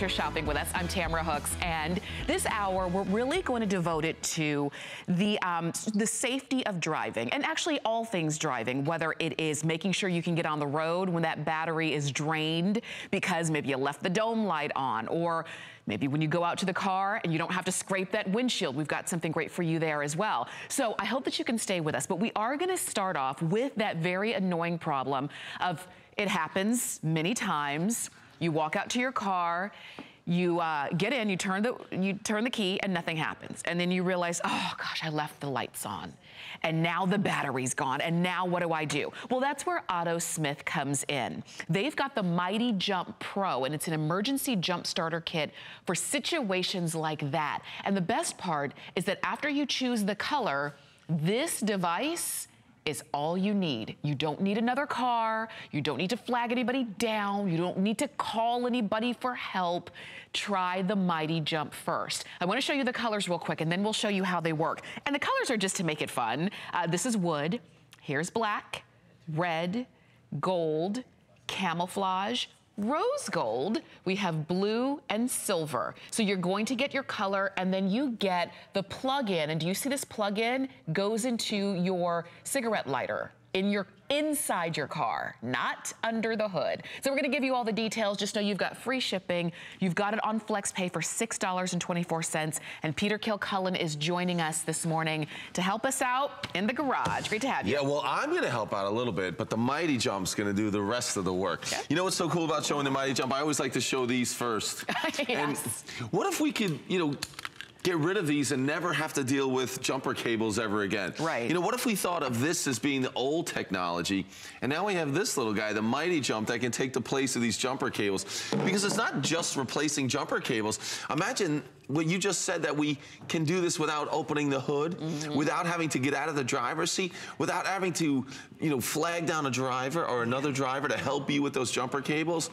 You're shopping with us. I'm Tamara Hooks, and this hour we're really going to devote it to the um, the safety of driving, and actually all things driving. Whether it is making sure you can get on the road when that battery is drained because maybe you left the dome light on, or maybe when you go out to the car and you don't have to scrape that windshield, we've got something great for you there as well. So I hope that you can stay with us, but we are going to start off with that very annoying problem of it happens many times you walk out to your car, you uh, get in, you turn the you turn the key, and nothing happens. And then you realize, oh gosh, I left the lights on, and now the battery's gone. And now what do I do? Well, that's where Auto Smith comes in. They've got the Mighty Jump Pro, and it's an emergency jump starter kit for situations like that. And the best part is that after you choose the color, this device is all you need. You don't need another car. You don't need to flag anybody down. You don't need to call anybody for help. Try the Mighty Jump first. I wanna show you the colors real quick and then we'll show you how they work. And the colors are just to make it fun. Uh, this is wood. Here's black, red, gold, camouflage, rose gold, we have blue and silver. So you're going to get your color and then you get the plug-in. And do you see this plug-in goes into your cigarette lighter in your inside your car, not under the hood. So we're gonna give you all the details. Just know you've got free shipping. You've got it on FlexPay for $6.24. And Peter Kilcullen is joining us this morning to help us out in the garage. Great to have you. Yeah, well, I'm gonna help out a little bit, but the Mighty Jump's gonna do the rest of the work. Okay. You know what's so cool about showing the Mighty Jump? I always like to show these first. yes. And what if we could, you know, get rid of these and never have to deal with jumper cables ever again. Right. You know, what if we thought of this as being the old technology, and now we have this little guy, the Mighty Jump, that can take the place of these jumper cables. Because it's not just replacing jumper cables. Imagine what you just said that we can do this without opening the hood, mm -hmm. without having to get out of the driver's seat, without having to, you know, flag down a driver or another driver to help you with those jumper cables.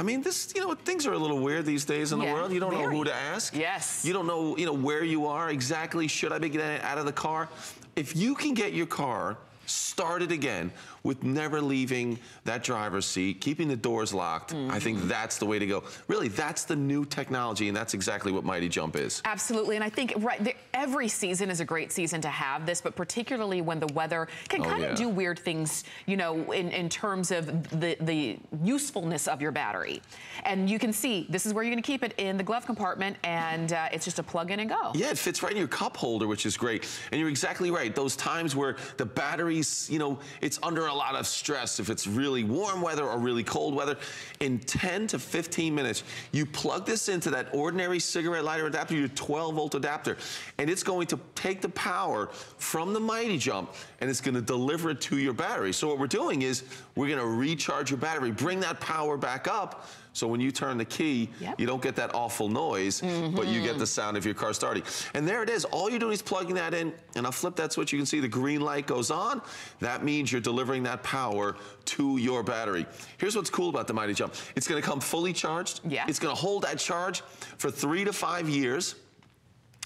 I mean, this, you know, things are a little weird these days in yeah, the world. You don't very. know who to ask. Yes. You don't know, you know, where you are exactly. Should I be getting out of the car? If you can get your car started again with never leaving that driver's seat, keeping the doors locked. Mm -hmm. I think mm-hmm. that's the way to go. Really, that's the new technology, and that's exactly what Mighty Jump is. Absolutely, and I think right there, every season is a great season to have this, but particularly when the weather can oh, kind of yeah. do weird things, you know, in, in terms of the, the usefulness of your battery. And you can see, this is where you're gonna keep it in the glove compartment, and uh, it's just a plug in and go. Yeah, it fits right in your cup holder, which is great. And you're exactly right. Those times where the battery's, you know, it's under a lot of stress, if it's really warm weather or really cold weather, in 10 to 15 minutes, you plug this into that ordinary cigarette lighter adapter, your 12 volt adapter, and it's going to take the power from the Mighty Jump and it's gonna deliver it to your battery. So what we're doing is we're gonna recharge your battery, bring that power back up so when you turn the key, yep. you don't get that awful noise, mm -hmm. but you get the sound of your car starting. And there it is. All you're doing is plugging that in, and I'll flip that switch. You can see the green light goes on. That means you're delivering that power to your battery. Here's what's cool about the Mighty Jump. It's gonna come fully charged. Yeah. It's gonna hold that charge for three to five years.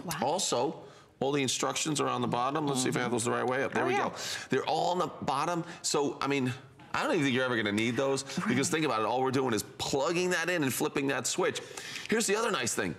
Wow. Also, all the instructions are on the bottom. Let's mm -hmm. see if I have those the right way up. There oh, we yeah. go. They're all on the bottom. So, I mean, I don't even think you're ever gonna need those because think about it, all we're doing is plugging that in and flipping that switch. Here's the other nice thing.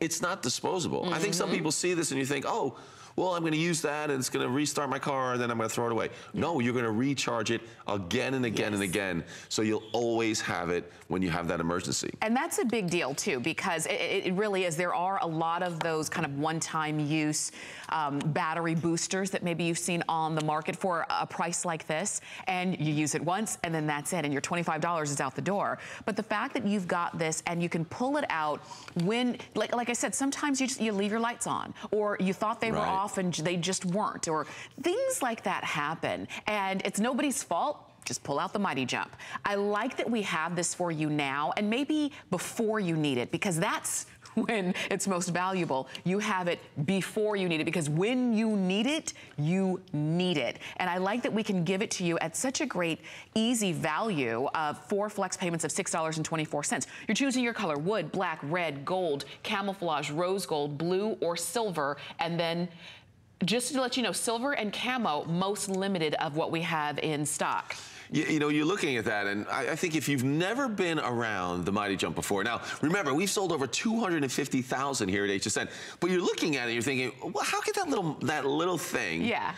It's not disposable. Mm -hmm. I think some mm-hmm. people see this and you think, oh, well, I'm going to use that and it's going to restart my car and then I'm going to throw it away. No, you're going to recharge it again and again yes. and again. So you'll always have it when you have that emergency. And that's a big deal too, because it, it really is. There are a lot of those kind of one-time use um, battery boosters that maybe you've seen on the market for a price like this. And you use it once and then that's it. And your $25 is out the door. But the fact that you've got this and you can pull it out when, like, like I said, sometimes you just, you leave your lights on or you thought they right. were off often they just weren't, or things like that happen. And it's nobody's fault just pull out the Mighty Jump. I like that we have this for you now and maybe before you need it because that's when it's most valuable. You have it before you need it because when you need it, you need it. And I like that we can give it to you at such a great, easy value of four flex payments of $6.24. You're choosing your color, wood, black, red, gold, camouflage, rose gold, blue, or silver, and then just to let you know, silver and camo, most limited of what we have in stock. you, you, know, you're looking at that, and I, I, think if you've never been around the Mighty Jump before, now remember, we've sold over 250,000 here at HSN, but you're looking at it, you're thinking, well, how could that little that little thing yeah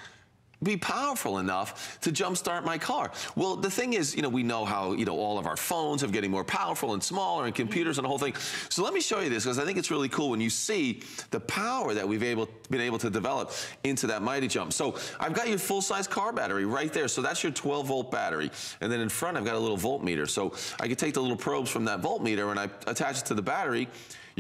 be powerful enough to jumpstart my car. Well, the thing is, you know, we know how, you know, all of our phones are getting more powerful and smaller and computers and the whole thing. So let me show you this because I think it's really cool when you see the power that we've able, been able to develop into that Mighty Jump. So I've got your full-size car battery right there. So that's your 12 volt battery. And then in front, I've got a little voltmeter. So I can take the little probes from that voltmeter and I attach it to the battery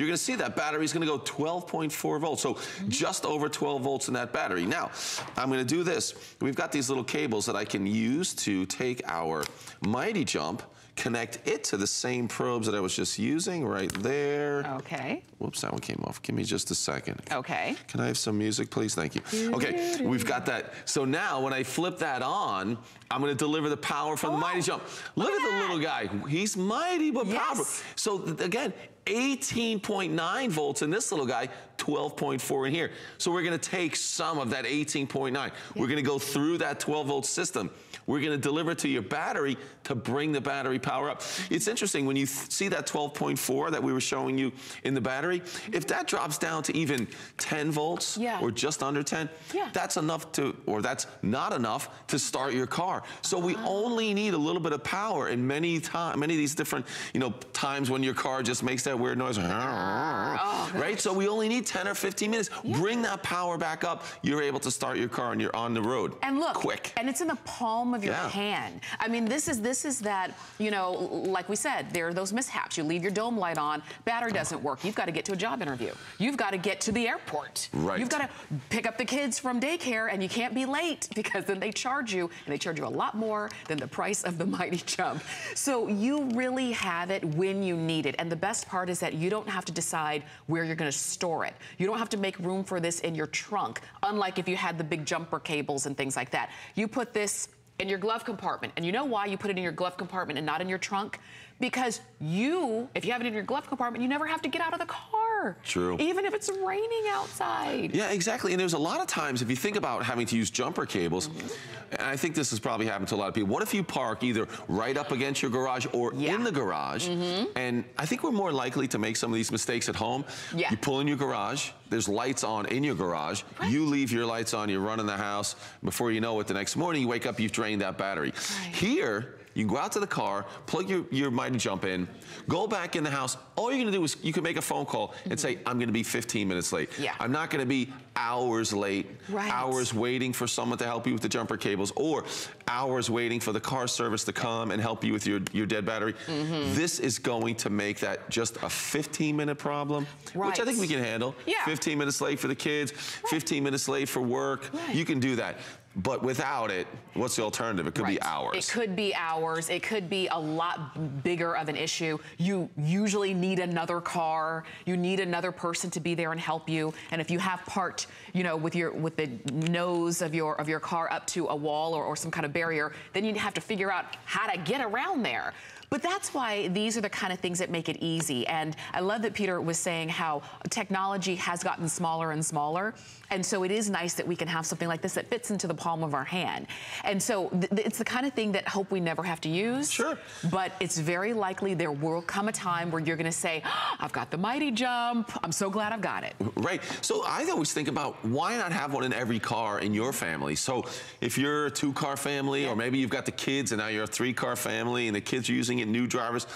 you're going to see that battery is going to go 12.4 volts. So just over 12 volts in that battery. Now, I'm going to do this. We've got these little cables that I can use to take our Mighty Jump connect it to the same probes that I was just using right there. Okay. Whoops, that one came off. Give me just a second. Okay. Can I have some music, please? Thank you. Okay, we've got that. So now when I flip that on, I'm gonna deliver the power from oh, the Mighty oh, Jump. Look, look at, at the little guy. He's mighty but yes. powerful. So again, 18.9 volts in this little guy, 12.4 in here. So we're gonna take some of that 18.9. Yeah. We're gonna go through that 12 volt system. We're gonna deliver to your battery to bring the battery power up. It's interesting when you see that 12.4 that we were showing you in the battery, if that drops down to even 10 volts yeah. or just under 10, yeah. that's enough to, or that's not enough to start your car. So we uh-huh. only need a little bit of power in many time, many of these different, you know, times when your car just makes that weird noise, oh, right? So we only need 10 or 15 minutes. Yeah. Bring that power back up. You're able to start your car and you're on the road. And look, quick. And it's in the palm of your yeah. hand. I mean, this is this is that, you know, like we said, there are those mishaps. You leave your dome light on, battery doesn't work. You've got to get to a job interview. You've got to get to the airport. Right. You've got to pick up the kids from daycare and you can't be late because then they charge you and they charge you a lot more than the price of the Mighty Jump. So you really have it when you need it. And the best part is that you don't have to decide where you're going to store it. You don't have to make room for this in your trunk, unlike if you had the big jumper cables and things like that. You put this in your glove compartment. And you know why you put it in your glove compartment and not in your trunk? Because you, if you have it in your glove compartment, you never have to get out of the car. True. Even if it's raining outside. Yeah, exactly. And there's a lot of times, if you think about having to use jumper cables, mm -hmm and I think this has probably happened to a lot of people. What if you park either right up against your garage or yeah. in the garage? Mm -hmm. And I think we're more likely to make some of these mistakes at home. Yeah. You pull in your garage, there's lights on in your garage. Right. You leave your lights on, you run in the house. Before you know it, the next morning you wake up, you've drained that battery. Right. Here, you can go out to the car, plug your, your Mighty Jump in, go back in the house. All you're gonna do is you can make a phone call and mm -hmm. say, I'm gonna be 15 minutes late. Yeah. I'm not gonna be hours late, right. hours waiting for someone to help you with the jumper cables, or hours waiting for the car service to come and help you with your, your dead battery. Mm -hmm. This is going to make that just a 15 minute problem, right. which I think we can handle. Yeah. 15 minutes late for the kids, right. 15 minutes late for work. You can do that. But without it, what's the alternative? It could right. be hours. It could be hours. It could be a lot bigger of an issue. You usually need another car. You need another person to be there and help you. And if you have parked, you know, with your with the nose of your of your car up to a wall or, or some kind of barrier, then you have to figure out how to get around there. But that's why these are the kind of things that make it easy. And I love that Peter was saying how technology has gotten smaller and smaller. And so it is nice that we can have something like this that fits into the palm of our hand. And so th it's the kind of thing that hope we never have to use. Sure. But it's very likely there will come a time where you're going to say, oh, I've got the mighty jump. I'm so glad I've got it. Right. So I always think about why not have one in every car in your family? So if you're a two car family yeah. or maybe you've got the kids and now you're a three car family and the kids are using it, new drivers,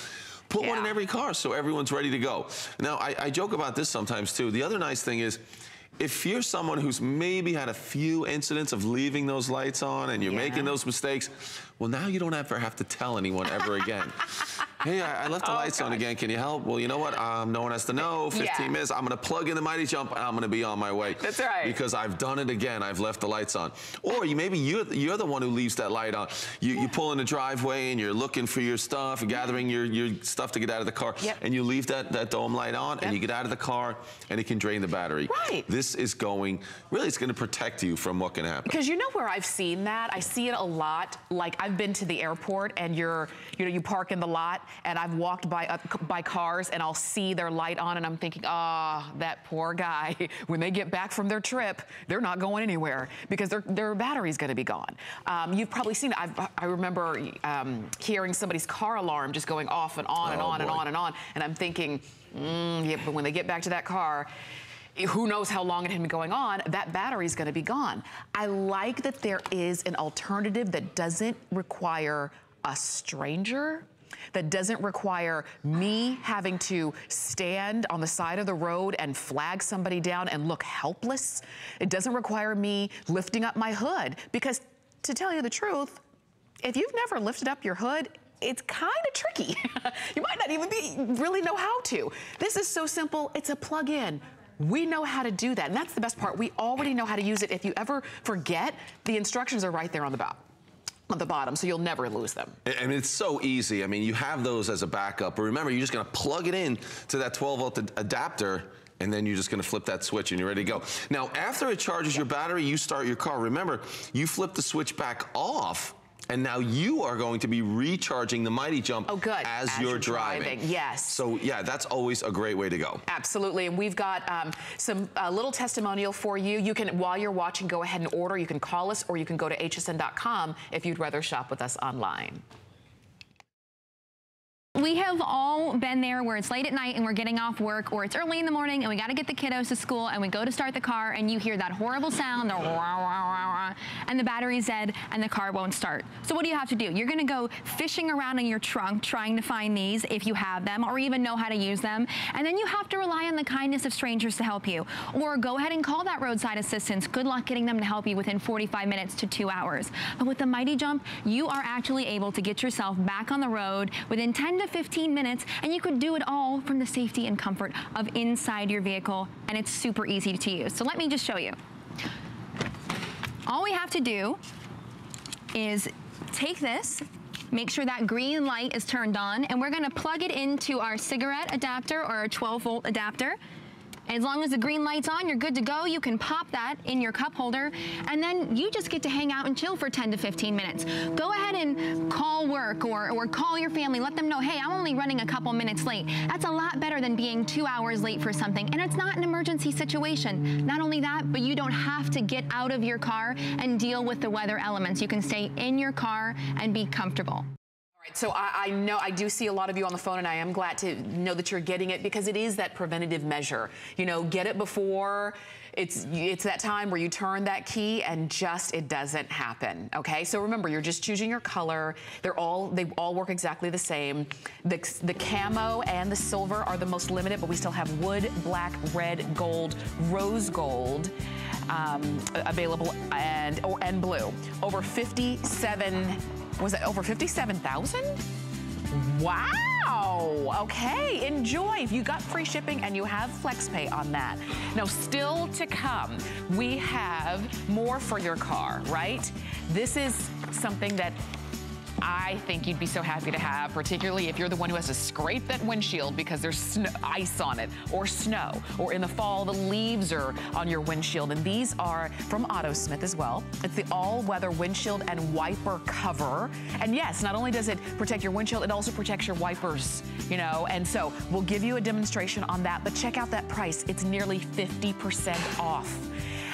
put yeah. one in every car so everyone's ready to go. Now, I, I joke about this sometimes too. The other nice thing is, if you're someone who's maybe had a few incidents of leaving those lights on and you're yeah. making those mistakes, well, now you don't ever have to tell anyone ever again. hey, I, I left the oh, lights gosh. on again. Can you help? Well, you know what? Um, no one has to know. 15 yeah. minutes. I'm going to plug in the Mighty Jump and I'm going to be on my way. That's right. Because I've done it again. I've left the lights on. Or you maybe you're, you're the one who leaves that light on. You, yeah. you pull in the driveway and you're looking for your stuff, gathering your, your stuff to get out of the car. Yep. And you leave that, that dome light on yep. and you get out of the car and it can drain the battery. Right. This is going, really, it's going to protect you from what can happen. Because you know where I've seen that? I see it a lot. Like, I've been to the airport and you're, you know, you park in the lot and I've walked by, uh, by cars and I'll see their light on and I'm thinking, ah, oh, that poor guy. when they get back from their trip, they're not going anywhere because their, their battery's gonna be gone. Um, you've probably seen it. I've, i remember um, hearing somebody's car alarm just going off and on and oh, on boy. and on and on. And I'm thinking, mm, yeah, but when they get back to that car, who knows how long it had been going on, that battery is gonna be gone. I like that there is an alternative that doesn't require a stranger that doesn't require me having to stand on the side of the road and flag somebody down and look helpless. It doesn't require me lifting up my hood because to tell you the truth, if you've never lifted up your hood, it's kind of tricky. you might not even be really know how to. This is so simple. It's a plug-in. We know how to do that. And that's the best part. We already know how to use it. If you ever forget, the instructions are right there on the back on the bottom, so you'll never lose them. And it's so easy. I mean, you have those as a backup, but remember, you're just gonna plug it in to that 12 volt adapter and then you're just gonna flip that switch and you're ready to go. Now, after it charges your battery, you start your car. Remember, you flip the switch back off and now you are going to be recharging the Mighty Jump oh, good. as, as you're, you're driving. driving. Yes. So yeah, that's always a great way to go. Absolutely, and we've got um, some uh, little testimonial for you. You can, while you're watching, go ahead and order. You can call us or you can go to hsn.com if you'd rather shop with us online. We have all been there where it's late at night and we're getting off work or it's early in the morning and we got to get the kiddos to school and we go to start the car and you hear that horrible sound, the and the battery's dead and the car won't start. So what do you have to do? You're going to go fishing around in your trunk trying to find these if you have them or even know how to use them. And then you have to rely on the kindness of strangers to help you. Or go ahead and call that roadside assistance. Good luck getting them to help you within 45 minutes to two hours. But with the Mighty Jump, you are actually able to get yourself back on the road within 10 to to 15 minutes and you could do it all from the safety and comfort of inside your vehicle and it's super easy to use. So let me just show you. All we have to do is take this, make sure that green light is turned on, and we're gonna plug it into our cigarette adapter or our 12 volt adapter. As long as the green light's on, you're good to go. You can pop that in your cup holder, and then you just get to hang out and chill for 10 to 15 minutes. Go ahead and call work or, or call your family. Let them know, hey, I'm only running a couple minutes late. That's a lot better than being two hours late for something, and it's not an emergency situation. Not only that, but you don't have to get out of your car and deal with the weather elements. You can stay in your car and be comfortable. So I, I, know I do see a lot of you on the phone, and I am glad to know that you're getting it because it is that preventative measure. You know, get it before it's it's that time where you turn that key and just it doesn't happen. Okay, so remember you're just choosing your color. They're all they all work exactly the same. The the camo and the silver are the most limited, but we still have wood, black, red, gold, rose gold. Um, available and or, and blue. Over 57 was it over 57,000? Mm-hmm. Wow, okay, enjoy. If you got free shipping and you have FlexPay on that. Now, still to come, we have more for your car, right? This is something that I think you'd be so happy to have, particularly if you're the one who has to scrape that windshield because there's ice on it or snow, or in the fall, the leaves are on your windshield. And these are from Autosmith as well. It's the all-weather windshield and wiper cover. And yes, not only does it protect your windshield, it also protects your wipers, you know, and so we'll give you a demonstration on that, but check out that price. It's nearly 50% off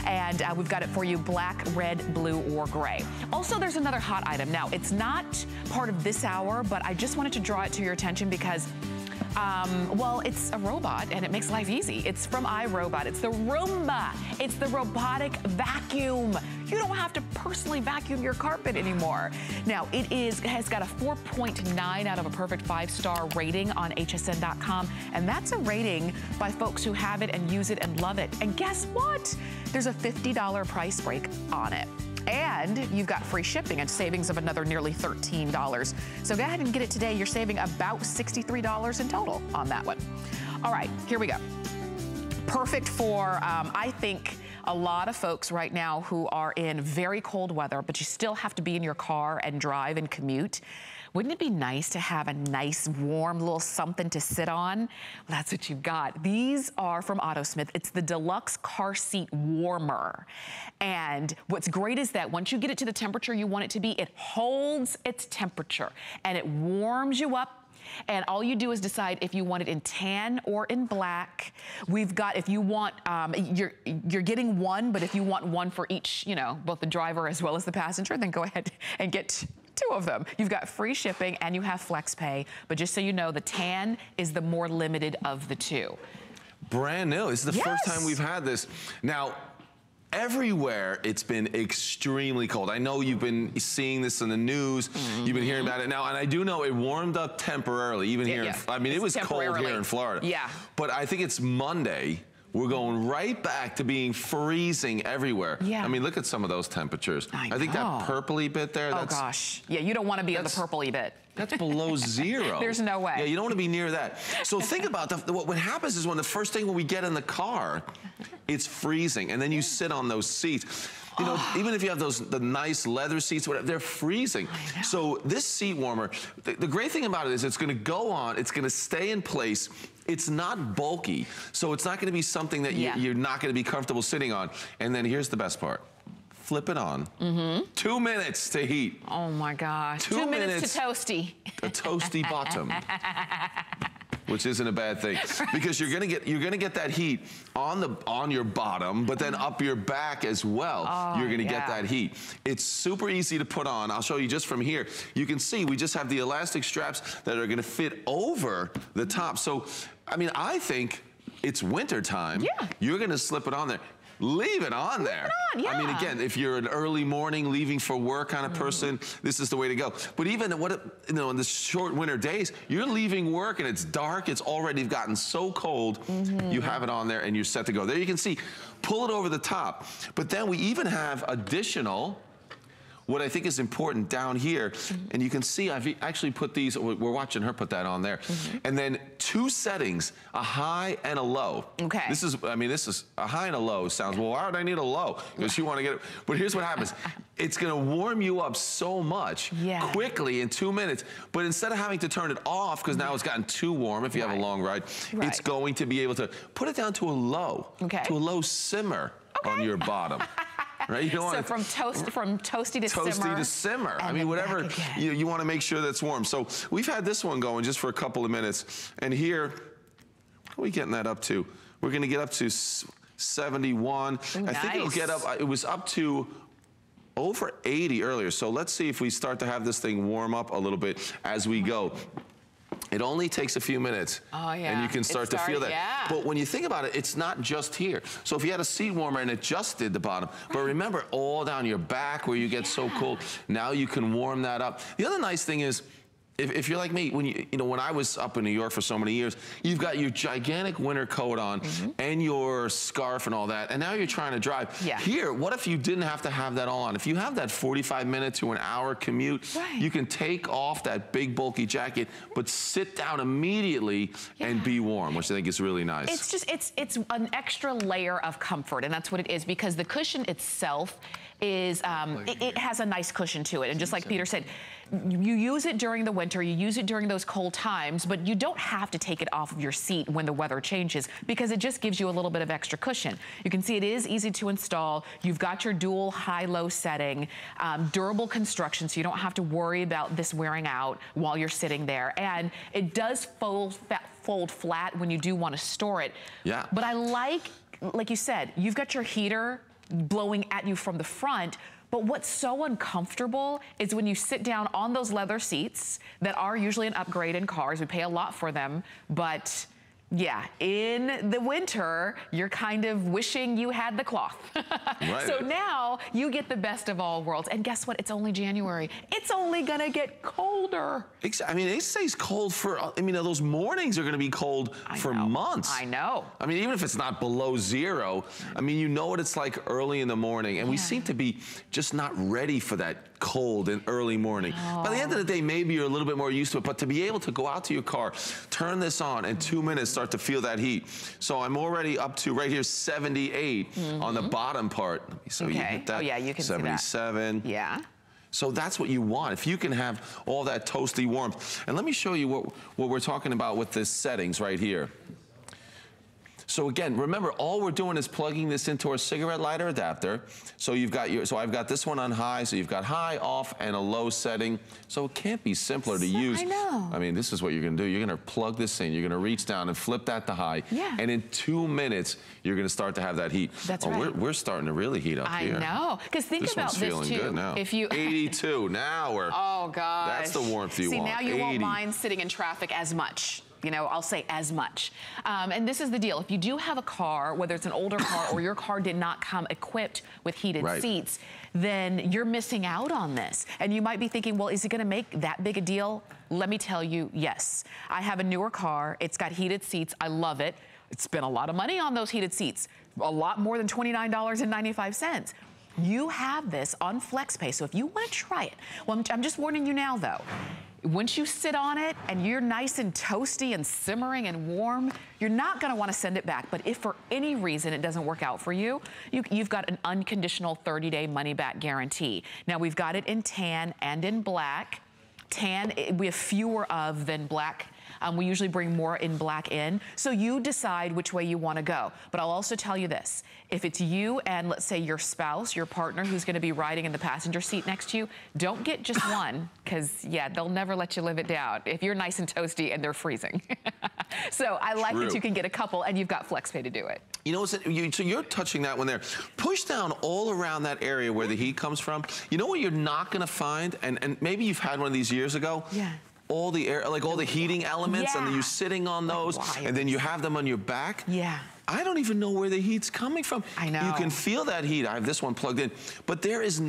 and uh, we've got it for you black, red, blue, or gray. Also, there's another hot item. Now, it's not part of this hour, but I just wanted to draw it to your attention because um, well, it's a robot and it makes life easy. It's from iRobot. It's the Roomba. It's the robotic vacuum. You don't have to personally vacuum your carpet anymore. Now, it is has got a 4.9 out of a perfect five-star rating on hsn.com, and that's a rating by folks who have it and use it and love it. And guess what? There's a $50 price break on it. And you've got free shipping and savings of another nearly $13. So go ahead and get it today. You're saving about $63 in total on that one. All right, here we go. Perfect for, um, I think, a lot of folks right now who are in very cold weather, but you still have to be in your car and drive and commute. Wouldn't it be nice to have a nice, warm little something to sit on? Well, that's what you've got. These are from Autosmith. It's the Deluxe Car Seat Warmer. And what's great is that once you get it to the temperature you want it to be, it holds its temperature and it warms you up and all you do is decide if you want it in tan or in black. We've got, if you want, um, you're, you're getting one, but if you want one for each, you know, both the driver as well as the passenger, then go ahead and get two of them. You've got free shipping and you have flex pay. But just so you know, the tan is the more limited of the two. Brand new. This is the yes. first time we've had this. Now, Everywhere it's been extremely cold. I know you've been seeing this in the news. Mm -hmm. You've been hearing about it now, and I do know it warmed up temporarily, even here. Yeah. In, I mean, it was cold here in Florida. Yeah. But I think it's Monday. We're going right back to being freezing everywhere. Yeah. I mean, look at some of those temperatures. I, I think that purpley bit there. Oh gosh. Yeah, you don't want to be at the purpley bit. That's below zero. There's no way. Yeah, you don't want to be near that. So think about the, what, what happens is when the first thing when we get in the car, it's freezing, and then you sit on those seats. You know, oh. even if you have those the nice leather seats, whatever, they're freezing. So this seat warmer, the, the great thing about it is it's going to go on, it's going to stay in place. It's not bulky, so it's not going to be something that yeah. you, are not going to be comfortable sitting on. And then here's the best part flip it on. Mm -hmm. Two minutes to heat. Oh my gosh. Two, Two minutes, minutes to toasty. A toasty bottom. which isn't a bad thing because you're gonna get you're gonna get that heat on the on your bottom, but then mm-hmm. up your back as well. Oh, you're gonna yeah. get that heat. It's super easy to put on. I'll show you just from here. You can see we just have the elastic straps that are gonna fit over the top. So, I mean, I think it's winter time. Yeah. You're gonna slip it on there leave it on there. On, yeah. I mean, again, if you're an early morning, leaving for work kind of person, mm. this is the way to go. But even what you know, in the short winter days, you're leaving work and it's dark. It's already gotten so cold. Mm -hmm. You have it on there and you're set to go. There you can see, pull it over the top. But then we even have additional what I think is important down here, mm -hmm. and you can see I've actually put these, we're watching her put that on there. Mm -hmm. And then two settings, a high and a low. Okay. This is, I mean, this is a high and a low sounds, well, why would I need a low? Because you want to get it. But here's what happens. it's going to warm you up so much yeah. quickly in two minutes. But instead of having to turn it off, because now it's gotten too warm if you right. have a long ride, right. it's going to be able to put it down to a low, okay. to a low simmer okay. on your bottom. right? You don't so from toast from toasty to toasty simmer. to simmer. I mean, whatever you, you want to make sure that's warm. So we've had this one going just for a couple of minutes, and here, what are we getting that up to? We're going to get up to 71. Ooh, I nice. think it'll get up. Uh, it was up to over 80 earlier. So let's see if we start to have this thing warm up a little bit as we go. It only takes a few minutes. Oh, yeah. And you can start to feel that. Yeah. But when you think about it, it's not just here. So if you had a seat warmer and it just did the bottom, but remember all down your back where you get yeah. so cold, now you can warm that up. The other nice thing is, if, if, you're like me, when you, you know, when I was up in New York for so many years, you've got your gigantic winter coat on mm -hmm. and your scarf and all that, and now you're trying to drive. Yeah. Here, what if you didn't have to have that all on? If you have that 45 minute to an hour commute, right. you can take off that big bulky jacket, but sit down immediately yeah. and be warm, which I think is really nice. It's just, it's, it's an extra layer of comfort, and that's what it is, because the cushion itself is, um, it, it has a nice cushion to it, and just like Peter said, you use it during the winter, you use it during those cold times, but you don't have to take it off of your seat when the weather changes because it just gives you a little bit of extra cushion. You can see it is easy to install. You've got your dual high-low setting, um, durable construction, so you don't have to worry about this wearing out while you're sitting there. And it does fold, fold flat when you do want to store it. Yeah. But I like, like you said, you've got your heater blowing at you from the front, but what's so uncomfortable is when you sit down on those leather seats that are usually an upgrade in cars. We pay a lot for them, but yeah, in the winter, you're kind of wishing you had the cloth. right. So now you get the best of all worlds. And guess what? It's only January. It's only gonna get colder. I mean, it stays cold for, uh, I mean, those mornings are gonna be cold I for know. months. I know. I mean, even if it's not below zero, I mean, you know what it's like early in the morning. And yeah. we seem to be just not ready for that cold and early morning. Oh. By the end of the oh. day, maybe you're a little bit more used to it, but to be able to go out to your car, turn this on, and two minutes start to feel that heat. So I'm already up to right here 78 mm -hmm. on the bottom part. So okay. you hit that. Oh yeah, you can 77. Yeah. So that's what you want. If you can have all that toasty warmth. And let me show you what, what we're talking about with this settings right here. So again, remember, all we're doing is plugging this into our cigarette lighter adapter. So you've got your, so I've got this one on high, so you've got high, off, and a low setting. So it can't be simpler to So- use. I know. I mean, this is what you're gonna do. You're gonna plug this in, you're gonna reach down and flip that to high. Yeah. And in two minutes, you're gonna start to have that heat. That's oh, We're, we're starting to really heat up I here. know. Because think This about one's this feeling too. good now. If you 82, now we're, Oh gosh. That's the warmth you See, want. now you 80. won't mind sitting in traffic as much. You know, I'll say as much. Um, and this is the deal. If you do have a car, whether it's an older car or your car did not come equipped with heated Right. seats, then you're missing out on this. And you might be thinking, well, is it gonna make that big a deal? Let me tell you, yes. I have a newer car. It's got heated seats. I love it. It's spent a lot of money on those heated seats, a lot more than $29.95. You have this on FlexPay, so if you want to try it, well, I'm, I'm just warning you now though. Once you sit on it and you're nice and toasty and simmering and warm, you're not going to want to send it back. But if for any reason it doesn't work out for you, you you've got an unconditional 30-day money-back guarantee. Now we've got it in tan and in black. Tan eh, we have fewer of than black. Um, we usually bring more in black in. So you decide which way you want to go. But I'll also tell you this. If it's you and let's say your spouse, your partner who's going to be riding in the passenger seat next to you, don't get just one because, yeah, they'll never let you live it down if you're nice and toasty and they're freezing. so I like that you can get a couple and you've got FlexPay to do it. You know, what's it- you, so you're touching that one there. Push down all around that area where the heat comes from. You know what you're not going to find, and, and maybe you've had one of these years ago. Yeah. All the air, like all the heating elements, and then you're sitting on those, and then you have them on your back. Yeah. I don't even know where the heat's coming from. I know. You can feel that heat. I have this one plugged in, but there is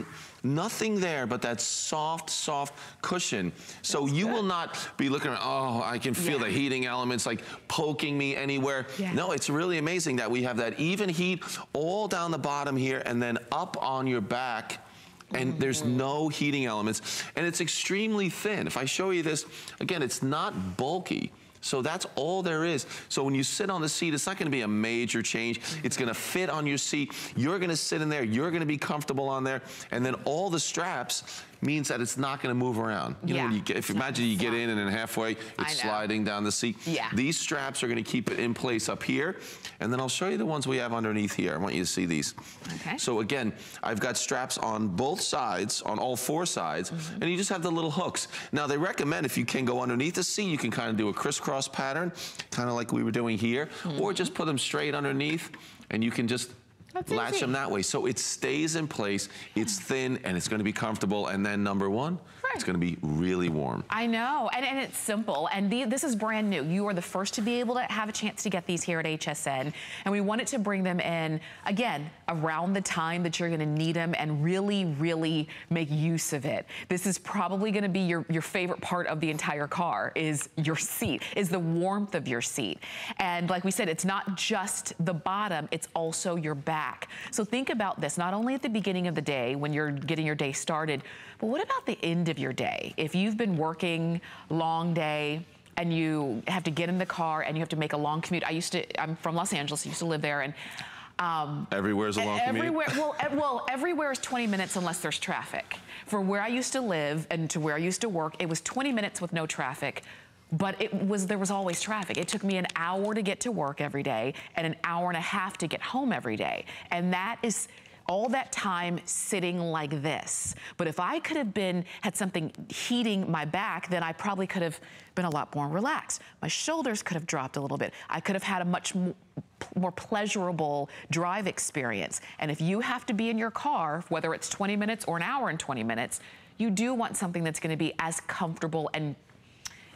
nothing there but that soft, soft cushion. So you will not be looking around, oh, I can feel Yeah. the heating elements like poking me anywhere. Yeah. No, it's really amazing that we have that even heat all down the bottom here and then up on your back. And there's Mm-hmm. no heating elements. And it's extremely thin. If I show you this, again, it's not bulky. So that's all there is. So when you sit on the seat, it's not gonna be a major change. It's gonna fit on your seat. You're gonna sit in there. You're gonna be comfortable on there. And then all the straps means that it's not gonna move around. You know, when you get, if imagine you get in and then halfway, it's sliding down the seat. Yeah. These straps are gonna keep it in place up here. And then I'll show you the ones we have underneath here. I want you to see these. Okay. So again, I've got straps on both sides, on all four sides, Mm-hmm. and you just have the little hooks. Now they recommend if you can go underneath the seat, you can kind of do a crisscross pattern, kind of like we were doing here, or just put them straight underneath, and you can just. That's latch easy. them that way. So it stays in place, it's thin, and it's gonna be comfortable. And then number one, it's gonna be really warm. I know, and, and it's simple. And the, this is brand new. You are the first to be able to have a chance to get these here at HSN. And we wanted to bring them in, again, around the time that you're gonna need them and really, really make use of it. This is probably gonna be your, your favorite part of the entire car is your seat, is the warmth of your seat. And like we said, it's not just the bottom, it's also your back. So think about this, not only at the beginning of the day when you're getting your day started, but what about the end of your day? If you've been working long day, and you have to get in the car and you have to make a long commute. I used to, I'm from Los Angeles, I used to live there and um, Everywhere's a long commute? everywhere, well, e- well, everywhere is 20 minutes unless there's traffic. For where I used to live and to where I used to work, it was 20 minutes with no traffic. But it was there was always traffic. It took me an hour to get to work every day and an hour and a half to get home every day. And that is all that time sitting like this. But if I could have been had something heating my back, then I probably could have been a lot more relaxed. My shoulders could have dropped a little bit. I could have had a much more pleasurable drive experience. And if you have to be in your car, whether it's 20 minutes or an hour and 20 minutes, you do want something that's going to be as comfortable and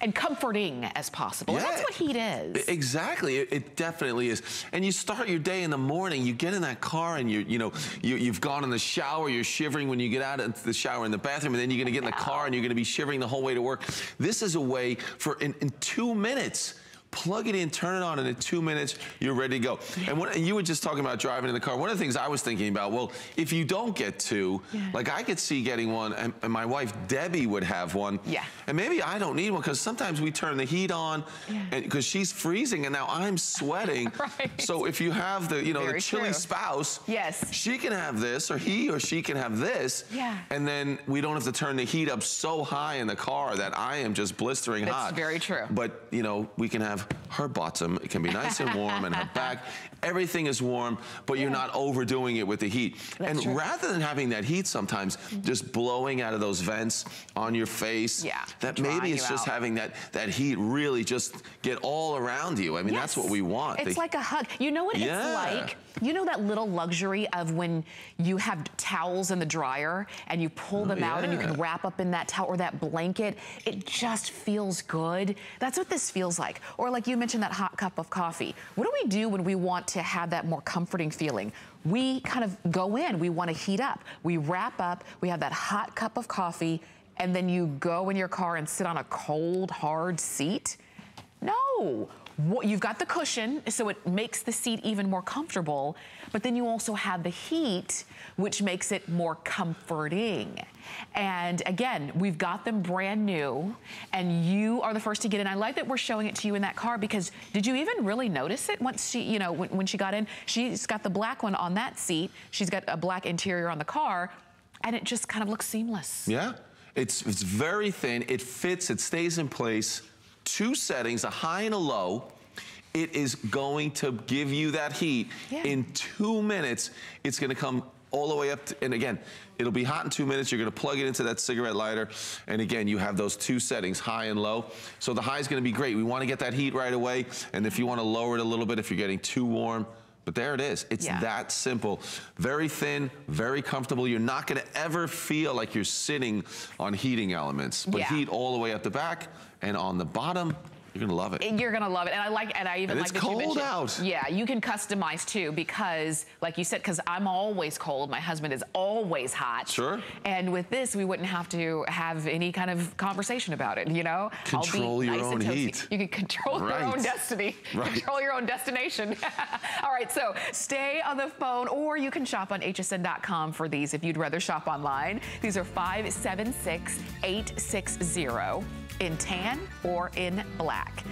and comforting as possible. And that's what heat is. Exactly, it, it definitely is. And you start your day in the morning. You get in that car, and you you know you you've gone in the shower. You're shivering when you get out of the shower in the bathroom, and then you're going to get in the car, and you're going to be shivering the whole way to work. This is a way for in, in two minutes. Plug it in, turn it on, and in two minutes, you're ready to go. And, when, and you were just talking about driving in the car. One of the things I was thinking about, well, if you don't get two, yeah. like I could see getting one, and, and, my wife Debbie would have one. Yeah. And maybe I don't need one because sometimes we turn the heat on, because yeah. she's freezing, and now I'm sweating. right. So if you have the, you know, Very the chilly true. spouse, yes, she can have this, or he or she can have this. Yeah. And then we don't have to turn the heat up so high in the car that I am just blistering That's hot. That's very true. But you know, we can have her bottom. It can be nice and warm, and her back. Everything is warm, but yeah. you're not overdoing it with the heat. That's and true. rather than having that heat sometimes mm -hmm. just blowing out of those vents on your face, yeah, that maybe it's just out. having that that heat really just get all around you. I mean, yes. that's what we want. It's like a hug. You know what yeah. it's like? You know that little luxury of when you have towels in the dryer and you pull them oh, out yeah. and you can wrap up in that towel or that blanket. It just feels good. That's what this feels like. Or like you mentioned that hot cup of coffee. What do we do when we want to have that more comforting feeling? We kind of go in, we want to heat up. We wrap up, we have that hot cup of coffee, and then you go in your car and sit on a cold, hard seat? No. You've got the cushion, so it makes the seat even more comfortable, but then you also have the heat, which makes it more comforting. And again, we've got them brand new, and you are the first to get in. I like that we're showing it to you in that car because did you even really notice it once she, you know, when, when she got in? She's got the black one on that seat. She's got a black interior on the car, and it just kind of looks seamless. Yeah, it's, it's very thin. It fits, it stays in place two settings, a high and a low. It is going to give you that heat. Yeah. In two minutes, it's gonna come all the way up to, and again, it'll be hot in two minutes. You're gonna plug it into that cigarette lighter. And again, you have those two settings, high and low. So the high is gonna be great. We wanna get that heat right away. And if you wanna lower it a little bit, if you're getting too warm, but there it is. It's yeah. that simple. Very thin, very comfortable. You're not gonna ever feel like you're sitting on heating elements. But yeah. heat all the way up the back and on the bottom, you're gonna love it. You're gonna love it, and I like, and I even and like it's cold out. Yeah, you can customize too because, like you said, because I'm always cold. My husband is always hot. Sure. And with this, we wouldn't have to have any kind of conversation about it. You know, control your nice own heat. You can control right. your own destiny. Right. Control your own destination. All right, so stay on the phone, or you can shop on hsn.com for these if you'd rather shop online. These are five seven six eight six zero in tan or in black.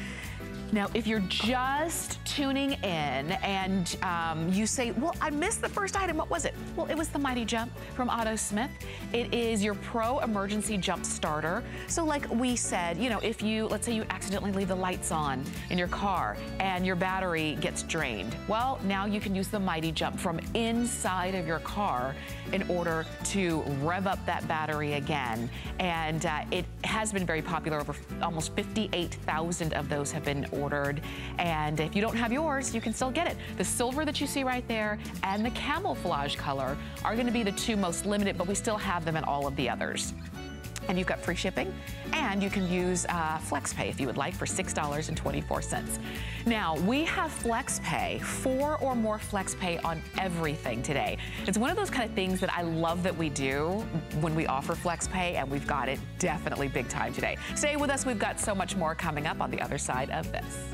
Now, if you're just tuning in and um, you say, well, I missed the first item, what was it? Well, it was the Mighty Jump from Autosmith. It is your Pro Emergency Jump Starter. So like we said, you know, if you, let's say you accidentally leave the lights on in your car and your battery gets drained, well, now you can use the Mighty Jump from inside of your car in order to rev up that battery again. And uh, it has been very popular. Over almost 58,000 of those have been ordered. And if you don't have yours, you can still get it. The silver that you see right there and the camouflage color are gonna be the two most limited, but we still have them in all of the others and you've got free shipping and you can use uh, FlexPay if you would like for $6.24. Now, we have FlexPay, four or more FlexPay on everything today. It's one of those kind of things that I love that we do when we offer FlexPay and we've got it definitely big time today. Stay with us, we've got so much more coming up on the other side of this.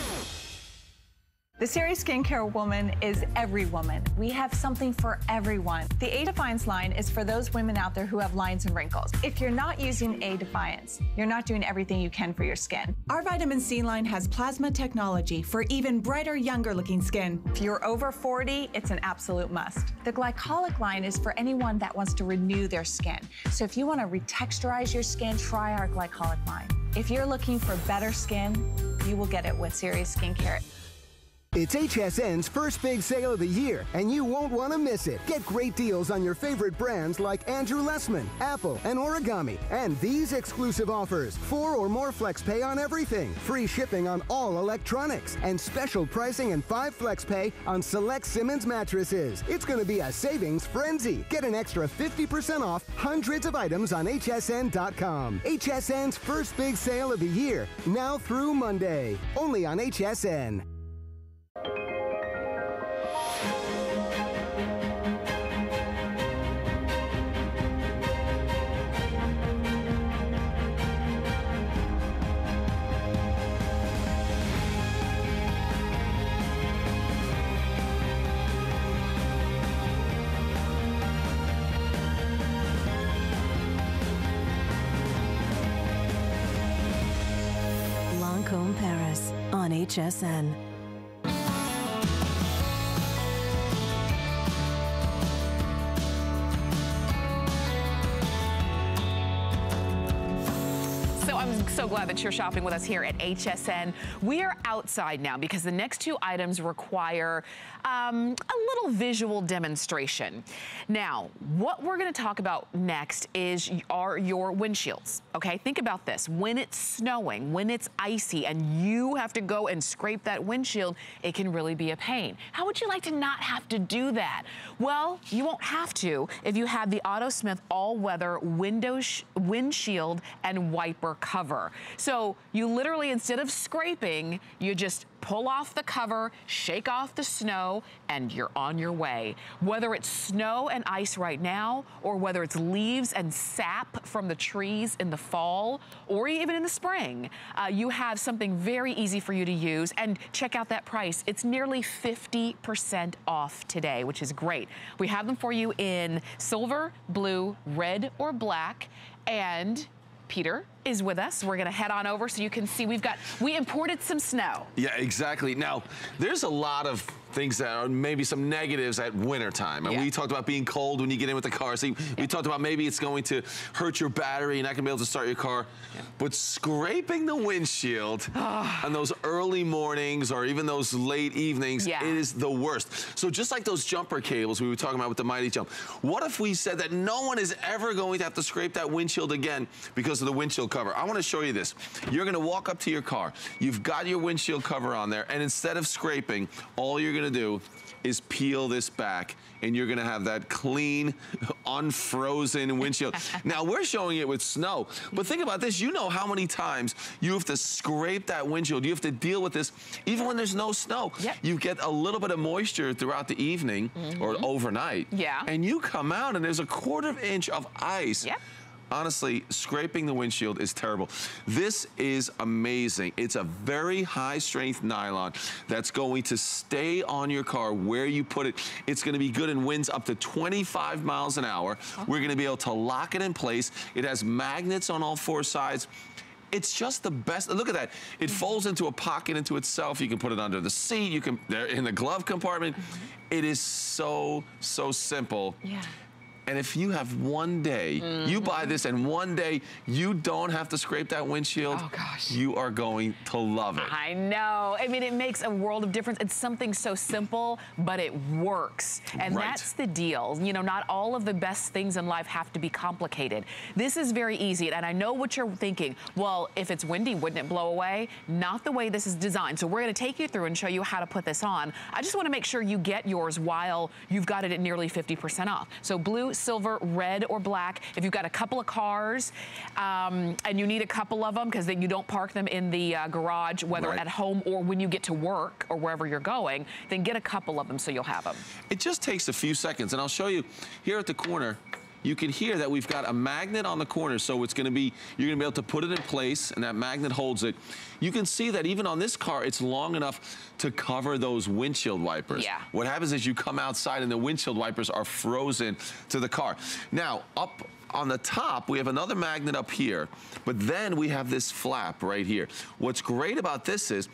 The Serious Skincare Woman is every woman. We have something for everyone. The A Defiance line is for those women out there who have lines and wrinkles. If you're not using A Defiance, you're not doing everything you can for your skin. Our vitamin C line has plasma technology for even brighter, younger looking skin. If you're over 40, it's an absolute must. The glycolic line is for anyone that wants to renew their skin. So if you want to retexturize your skin, try our glycolic line. If you're looking for better skin, you will get it with Serious Skincare. It's HSN's first big sale of the year, and you won't want to miss it. Get great deals on your favorite brands like Andrew Lessman, Apple, and Origami. And these exclusive offers four or more flex pay on everything, free shipping on all electronics, and special pricing and five flex pay on select Simmons mattresses. It's going to be a savings frenzy. Get an extra 50% off hundreds of items on HSN.com. HSN's first big sale of the year, now through Monday. Only on HSN. Paris on HSN. I'm so glad that you're shopping with us here at HSN. We are outside now because the next two items require um, a little visual demonstration. Now, what we're gonna talk about next is are your windshields, okay? Think about this. When it's snowing, when it's icy, and you have to go and scrape that windshield, it can really be a pain. How would you like to not have to do that? Well, you won't have to if you have the Autosmith all-weather window windshield and wiper cover. So you literally, instead of scraping, you just pull off the cover, shake off the snow, and you're on your way. Whether it's snow and ice right now, or whether it's leaves and sap from the trees in the fall, or even in the spring, uh, you have something very easy for you to use. And check out that price. It's nearly 50% off today, which is great. We have them for you in silver, blue, red, or black. And Peter is with us. We're gonna head on over so you can see we've got, we imported some snow. Yeah, exactly. Now, there's a lot of things that are maybe some negatives at wintertime. And Yeah. we talked about being cold when you get in with the car. See, we talked about maybe it's going to hurt your battery and not gonna be able to start your car. But scraping the windshield ah. on those early mornings or even those late evenings, Yeah. it is the worst. So just like those jumper cables we were talking about with the Mighty Jump, what if we said that no one is ever going to have to scrape that windshield again because of the windshield cover? I wanna show you this. You're gonna walk up to your car. You've got your windshield cover on there, and instead of scraping, all you're gonna do is peel this back and you're gonna have that clean, unfrozen windshield. now we're showing it with snow, but think about this. You know how many times you have to scrape that windshield. You have to deal with this even when there's no snow. Yep. You get a little bit of moisture throughout the evening or mm-hmm. overnight. Yeah. And you come out and there's a quarter of inch of ice. Yep. Honestly, scraping the windshield is terrible. This is amazing. It's a very high strength nylon that's going to stay on your car where you put it. It's gonna be good in winds up to 25 miles an hour. We're gonna be able to lock it in place. It has magnets on all four sides. It's just the best. Look at that. It mm-hmm. folds into a pocket into itself. You can put it under the seat. You can, there in the glove compartment. Mm-hmm. It is so, so simple. Yeah. And if you have one day, you buy Mm-hmm. this and one day you don't have to scrape that windshield, Oh, gosh. you are going to love it. I know. I mean, it makes a world of difference. It's something so simple, but it works. And Right. that's the deal. You know, not all of the best things in life have to be complicated. This is very easy. And I know what you're thinking. Well, if it's windy, wouldn't it blow away? Not the way this is designed. So we're going to take you through and show you how to put this on. I just want to make sure you get yours while you've got it at nearly 50% off. So blue, silver, red, or black. If you've got a couple of cars um, and you need a couple of them because then you don't park them in the uh, garage, whether Right. at home or when you get to work or wherever you're going, then get a couple of them so you'll have them. It just takes a few seconds. And I'll show you here at the corner, you can hear that we've got a magnet on the corner. So it's gonna be, you're gonna be able to put it in place and that magnet holds it. You can see that even on this car, it's long enough to cover those windshield wipers. Yeah. What happens is you come outside and the windshield wipers are frozen to the car. Now, up on the top, we have another magnet up here, but then we have this flap right here. What's great about this is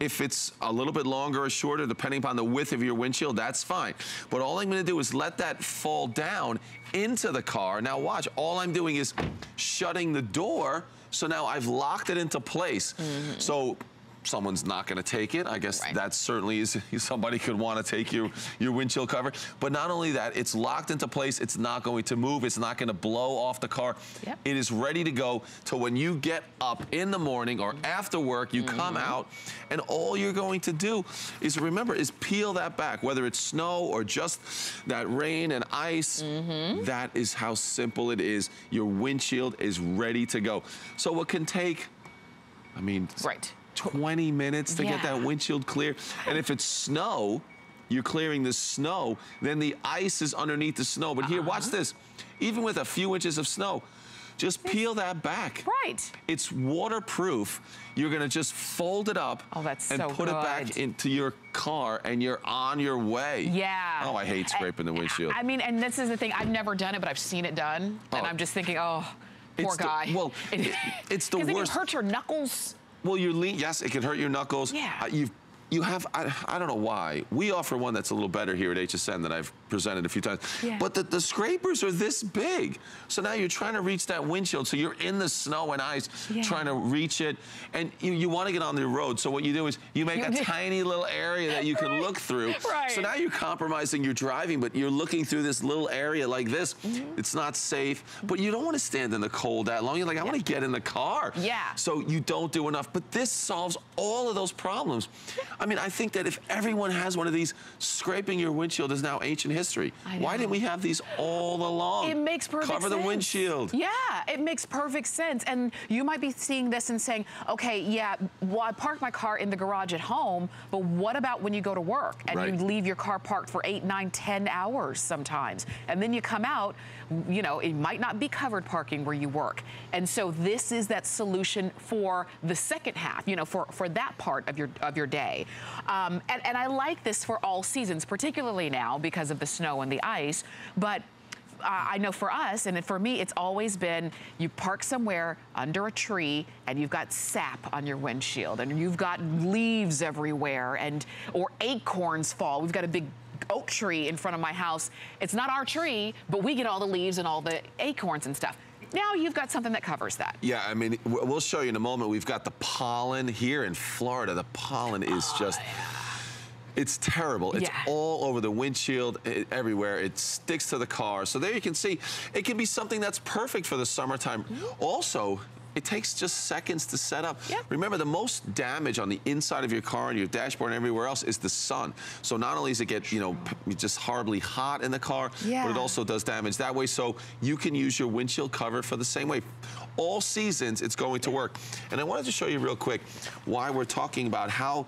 if it's a little bit longer or shorter, depending upon the width of your windshield, that's fine. But all I'm gonna do is let that fall down into the car. Now watch, all I'm doing is shutting the door, so now I've locked it into place. Mm-hmm. So someone's not going to take it. I guess Right. that certainly is somebody could want to take your your windshield cover. But not only that, it's locked into place. It's not going to move. It's not going to blow off the car. Yep. It is ready to go to when you get up in the morning or after work, you come Mm-hmm. out and all you're going to do is remember is peel that back, whether it's snow or just that rain and ice. Mm-hmm. that is how simple it is. Your windshield is ready to go. So what can take, I mean, Right. 20 minutes to get that windshield clear. And if it's snow, you're clearing the snow, then the ice is underneath the snow. But here, Uh-huh. watch this. Even with a few inches of snow, just peel that back. Right. It's waterproof. You're gonna just fold it up Oh, that's and so put it back into your car and you're on your way. Yeah. Oh, I hate scraping the windshield. I mean, and this is the thing. I've never done it, but I've seen it done, and Oh. I'm just thinking, oh, poor It's the- guy. well, it- it's the Because it hurts your knuckles. Well, you're lean. Yes, it can hurt your knuckles. Yeah. Uh, you you have. I, I don't know why. We offer one that's a little better here at HSN that I've presented a few times. Yeah. But the, the scrapers are this big. So now you're trying to reach that windshield. So you're in the snow and ice Yeah. trying to reach it, and you, you want to get on the road. So what you do is you make a tiny little area that you can Right. look through. Right. So now you're compromising your driving, but you're looking through this little area like this. Mm-hmm. It's not safe. But you don't want to stand in the cold that long. You're like, I want to get in the car. Yeah. So you don't do enough. But this solves all of those problems. I mean, I think that if everyone has one of these, scraping your windshield is now ancient history. Why didn't we have these all along? It makes perfect Cover sense. the windshield. Yeah, it makes perfect sense. And you might be seeing this and saying, okay, yeah, well, I park my car in the garage at home, but what about when you go to work and Right. you leave your car parked for eight, nine, ten hours sometimes? And then you come out, you know, it might not be covered parking where you work. And so this is that solution for the second half, you know, for, for that part of your of your day. Um, and, and I like this for all seasons, particularly now because of the snow and the ice. But uh, I know for us and for me, it's always been you park somewhere under a tree and you've got sap on your windshield and you've got leaves everywhere and or acorns fall. We've got a big oak tree in front of my house. It's not our tree, but we get all the leaves and all the acorns and stuff. Now you've got something that covers that. Yeah, I mean, we'll show you in a moment. We've got the pollen here in Florida. The pollen is just. It's terrible. It's Yeah. all over the windshield, i everywhere. It sticks to the car. So there you can see, it can be something that's perfect for the summertime. Also, it takes just seconds to set up. Yep. Remember, the most damage on the inside of your car and your dashboard and everywhere else is the sun. So not only does it get, you know, just horribly hot in the car, but it also does damage that way. So you can use your windshield cover for the same way. All seasons, it's going to work. And I wanted to show you real quick why we're talking about how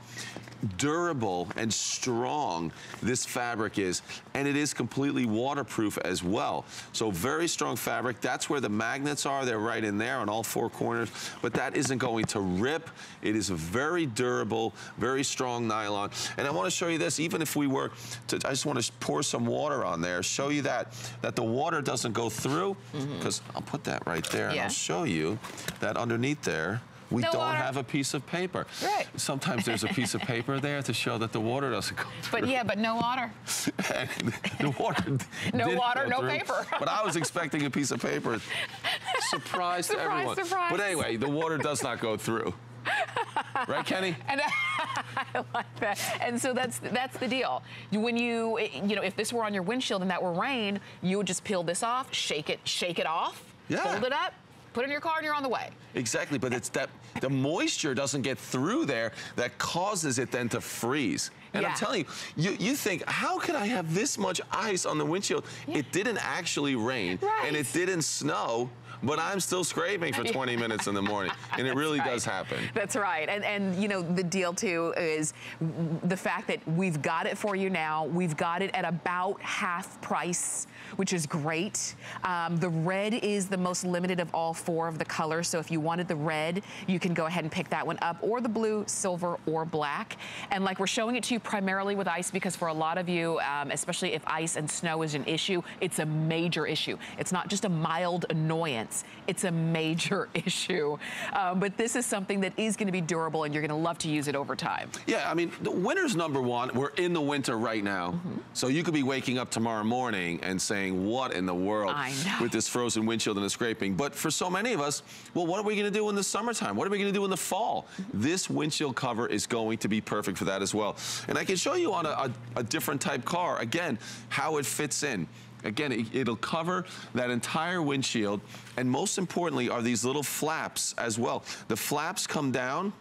durable and strong this fabric is and it is completely waterproof as well. So very strong fabric. That's where the magnets are. They're right in there on all four corners. But that isn't going to rip. It is a very durable very strong nylon. And I want to show you this. Even if we were to I just want to pour some water on there show you that that the water doesn't go through. Mm-hmm. Because I'll put that right there and I'll show you that underneath there we No don't water. have a piece of paper. Right. Sometimes there's a piece of paper there to show that the water doesn't go through. But yeah, but no water. The water. No water, no through, paper. But I was expecting a piece of paper. Surprise to Surprise, everyone. surprise. But anyway, the water does not go through. Right, Kenny? And I like that. And so that's that's the deal. When you you know, if this were on your windshield and that were rain, you would just peel this off, shake it, shake it off, Yeah. fold it up, put it in your car, and you're on the way. Exactly, but it's that the moisture doesn't get through there that causes it then to freeze. And I'm telling you, you, you think, how could I have this much ice on the windshield? It didn't actually rain and it didn't snow, but I'm still scraping for 20 minutes in the morning. And it really does happen. That's right. And and you know the deal too is the fact that we've got it for you now. We've got it at about half price, which is great. Um, the red is the most limited of all four of the colors. So if you wanted the red, you can go ahead and pick that one up, or the blue, silver, or black. And like we're showing it to you primarily with ice because for a lot of you, um, especially if ice and snow is an issue, it's a major issue. It's not just a mild annoyance. it's a major issue. Um, but this is something that is going to be durable and you're going to love to use it over time. Yeah, I mean, the winter's number one. We're in the winter right now. Mm -hmm. So you could be waking up tomorrow morning and saying, what in the world with this frozen windshield and the scraping? But for so many of us, well, what are we going to do in the summertime? What are we going to do in the fall? This windshield cover is going to be perfect for that as well. And I can show you on a, a, a different type car, again, how it fits in. Again, it, will cover that entire windshield. And most importantly are these little flaps as well. The flaps come down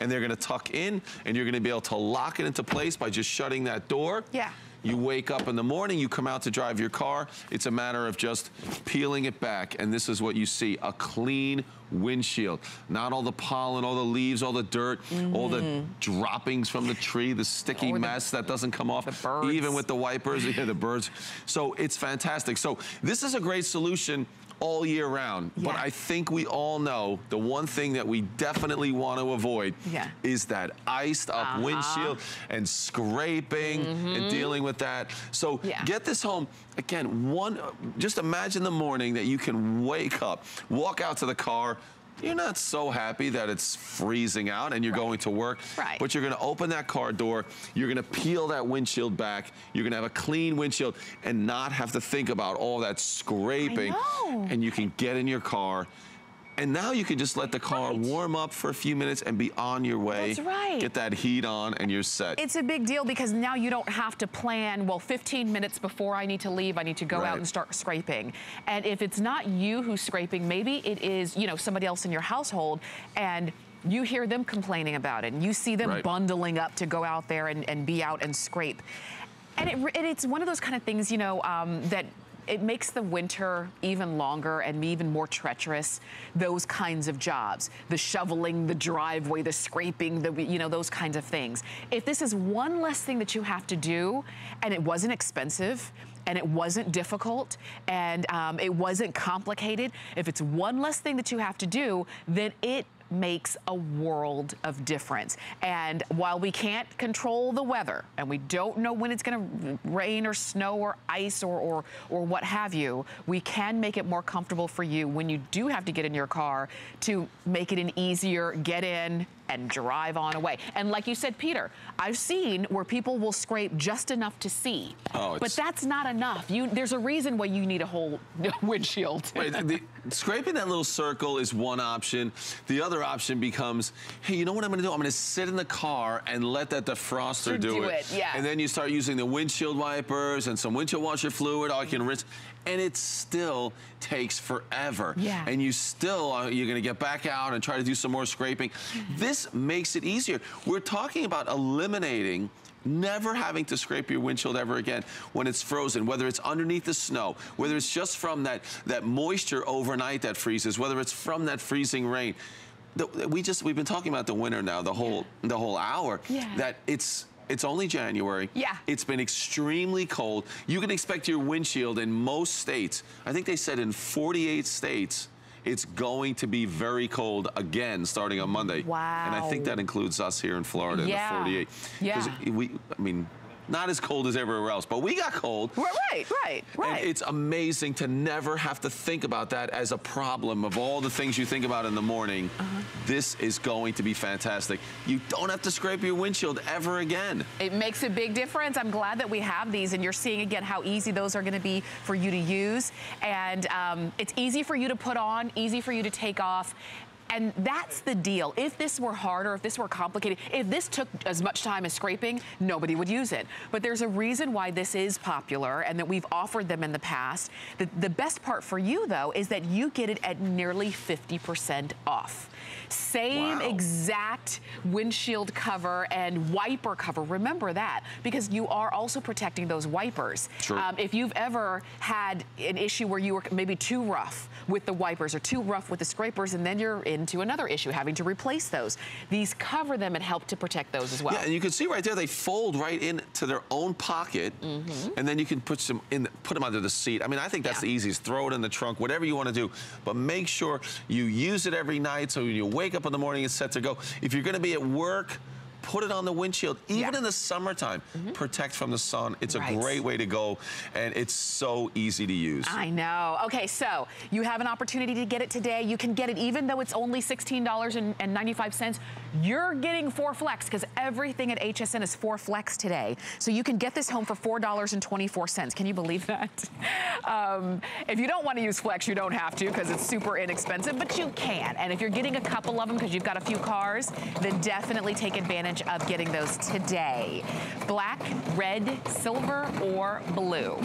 and they're gonna tuck in and you're gonna be able to lock it into place by just shutting that door. Yeah. You wake up in the morning, you come out to drive your car. It's a matter of just peeling it back. And this is what you see, a clean windshield. Not all the pollen, all the leaves, all the dirt, mm -hmm. all the mm-hmm. droppings from the tree, the sticky oh, mess the, that doesn't come off. Even with the wipers, yeah, the birds. So it's fantastic. So this is a great solution all year round. Yeah. But I think we all know the one thing that we definitely want to avoid yeah. is that iced up uh -huh. windshield and scraping mm -hmm. and mm-hmm. dealing with that. So yeah. get this home. Again, one, just imagine the morning that you can wake up, walk out to the car, you're not so happy that it's freezing out and you're right. going to work. Right. But you're going to open that car door, you're going to peel that windshield back, you're going to have a clean windshield and not have to think about all that scraping. And you can get in your car and now you can just let the car right. warm up for a few minutes and be on your way. That's right. Get that heat on and you're set. It's a big deal because now you don't have to plan, well, 15 minutes before I need to leave, I need to go right. out and start scraping. And if it's not you who's scraping, maybe it is, you know, somebody else in your household and you hear them complaining about it and you see them right. bundling up to go out there and, and be out and scrape. And it, it's one of those kind of things, you know, um, that it makes the winter even longer and even more treacherous, those kinds of jobs. The shoveling, the driveway, the scraping, the, you know, those kinds of things. If this is one less thing that you have to do and it wasn't expensive, and it wasn't difficult and um, it wasn't complicated, if it's one less thing that you have to do, then it makes a world of difference. And while we can't control the weather and we don't know when it's going to rain or snow or ice or, or, or what have you, we can make it more comfortable for you when you do have to get in your car to make it an easier get in, and drive on away. And like you said, Peter, I've seen where people will scrape just enough to see. Oh, but that's not enough. You, there's a reason why you need a whole windshield. Wait, the, scraping that little circle is one option. The other option becomes, hey, you know what I'm gonna do? I'm gonna sit in the car and let that defroster do, do it. it. Yeah. And then you start using the windshield wipers and some windshield washer fluid. I can rinse and it still takes forever. Yeah. And you still, uh, you're gonna get back out and try to do some more scraping. This makes it easier. We're talking about eliminating never having to scrape your windshield ever again when it's frozen, whether it's underneath the snow, whether it's just from that, that moisture overnight that freezes, whether it's from that freezing rain. The, we just, we've been talking about the winter now, the whole, yeah. the whole hour, yeah. that it's, it's only January. Yeah. It's been extremely cold. You can expect your windshield in most states. I think they said in 48 states, it's going to be very cold again starting on Monday. Wow. And I think that includes us here in Florida yeah. in the 48. Yeah. We, I mean, not as cold as everywhere else, but we got cold. Right, right, right. And it's amazing to never have to think about that as a problem of all the things you think about in the morning. Uh -huh. This is going to be fantastic. You don't have to scrape your windshield ever again. It makes a big difference. I'm glad that we have these and you're seeing again how easy those are gonna be for you to use. And um, it's easy for you to put on, easy for you to take off. And that's the deal. If this were harder, if this were complicated, if this took as much time as scraping, nobody would use it. But there's a reason why this is popular and that we've offered them in the past. The, the best part for you, though, is that you get it at nearly 50% off. Same wow. exact windshield cover and wiper cover. Remember that because you are also protecting those wipers. Sure. Um, if you've ever had an issue where you were maybe too rough with the wipers or too rough with the scrapers and then you're into another issue having to replace those. These cover them and help to protect those as well. Yeah, and you can see right there they fold right into their own pocket mm -hmm. and then you can put some in put them under the seat. I mean, I think that's yeah. the easiest. Throw it in the trunk, whatever you want to do, but make sure you use it every night so you wake up in the morning, and set to go. If you're going to be at work, put it on the windshield. Even Yeah. in the summertime, protect from the sun. It's Right. a great way to go, and it's so easy to use. I know. Okay, so you have an opportunity to get it today. You can get it even though it's only $16.95. You're getting four flex because everything at HSN is four flex today. So you can get this home for $4.24. Can you believe that? Um, if you don't want to use flex, you don't have to because it's super inexpensive, but you can. And if you're getting a couple of them because you've got a few cars, then definitely take advantage of getting those today. Black, red, silver, or blue.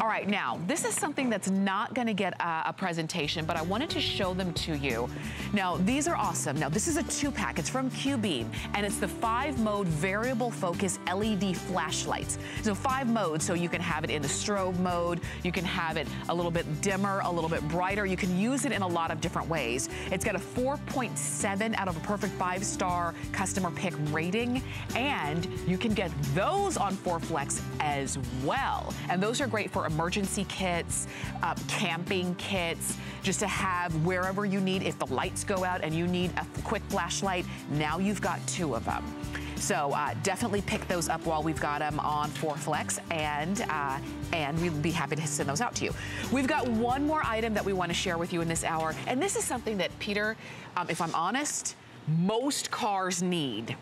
All right, now, this is something that's not gonna get a, a presentation, but I wanted to show them to you. Now, these are awesome. Now, this is a two-pack. It's from Q-Beam, and it's the five-mode variable focus LED flashlights. So five modes, so you can have it in the strobe mode, you can have it a little bit dimmer, a little bit brighter. You can use it in a lot of different ways. It's got a 4.7 out of a perfect five-star customer pick rating, and you can get those on 4Flex as well. And those are great for emergency kits, uh, camping kits, just to have wherever you need. If the lights go out and you need a quick flashlight, now you've got two of them. So uh, definitely pick those up while we've got them on 4Flex, and uh, and we'll be happy to send those out to you. We've got one more item that we want to share with you in this hour, and this is something that Peter, um, if I'm honest, most cars need.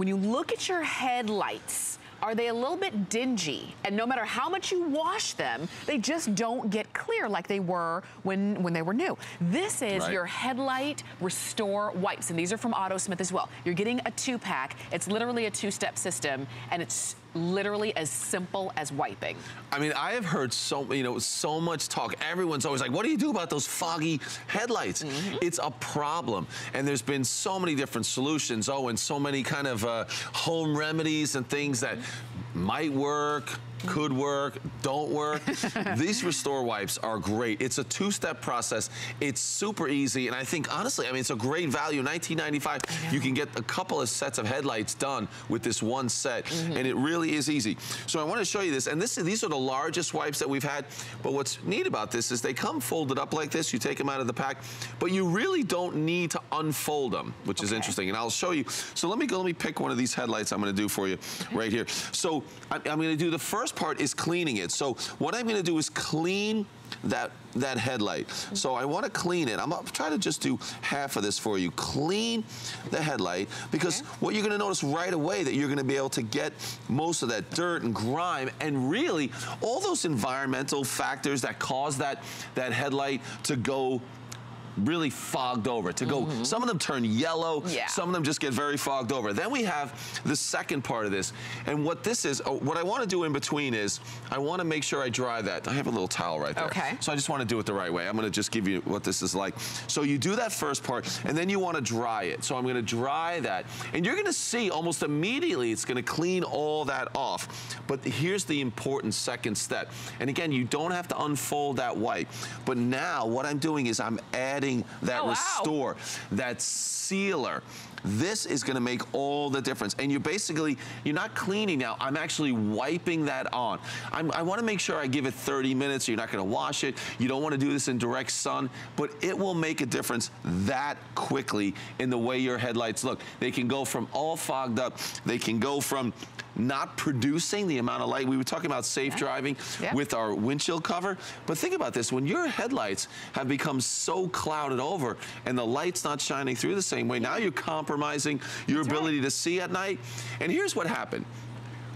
When you look at your headlights, are they a little bit dingy? And no matter how much you wash them, they just don't get clear like they were when, when they were new. This is Right. your headlight restore wipes, and these are from Autosmith as well. You're getting a two pack. It's literally a two step system, and it's literally as simple as wiping. I mean, I have heard so you know so much talk. Everyone's always like, "What do you do about those foggy headlights?" It's a problem, and there's been so many different solutions. Oh, and so many kind of uh, home remedies and things that might work. Could work, don't work. These restore wipes are great. It's a two-step process. It's super easy, and I think honestly, I mean, it's a great value. 19.95. You can get a couple of sets of headlights done with this one set, mm-hmm. and it really is easy. So I want to show you this, and this these are the largest wipes that we've had. But what's neat about this is they come folded up like this. You take them out of the pack, but you really don't need to unfold them, which is interesting. And I'll show you. So let me go. Let me pick one of these headlights. I'm going to do for you right here. So I'm, I'm going to do the first part is cleaning it. So what I'm going to do is clean that that headlight. So I want to clean it. I'm going to try to just do half of this for you. Clean the headlight because what you're going to notice right away that you're going to be able to get most of that dirt and grime and really all those environmental factors that cause that that headlight to go really fogged over. To go mm-hmm. some of them turn yellow Yeah. some of them just get very fogged over. Then we have the second part of this. And what this is oh, what i want to do in between is i want to make sure i dry that. I have a little towel right there. Okay. so i just want to do it the right way. I'm going to just give you what this is like. So you do that first part and then you want to dry it. So i'm going to dry that and you're going to see almost immediately it's going to clean all that off. But here's the important second step. And again you don't have to unfold that wipe but now what i'm doing is i'm adding that Oh, wow. restore that sealer. This is going to make all the difference. And you're basically you're not cleaning now. I'm actually wiping that on. I'm, i want to make sure i give it 30 minutes So you're not going to wash it. You don't want to do this in direct sun but it will make a difference that quickly in the way your headlights look. They can go from all fogged up. They can go from not producing the amount of light. We were talking about safe driving Yeah. with our windshield cover. But think about this. When your headlights have become so clouded over and the light's not shining through the same way now you're compromising your ability to see at night. And here's what happened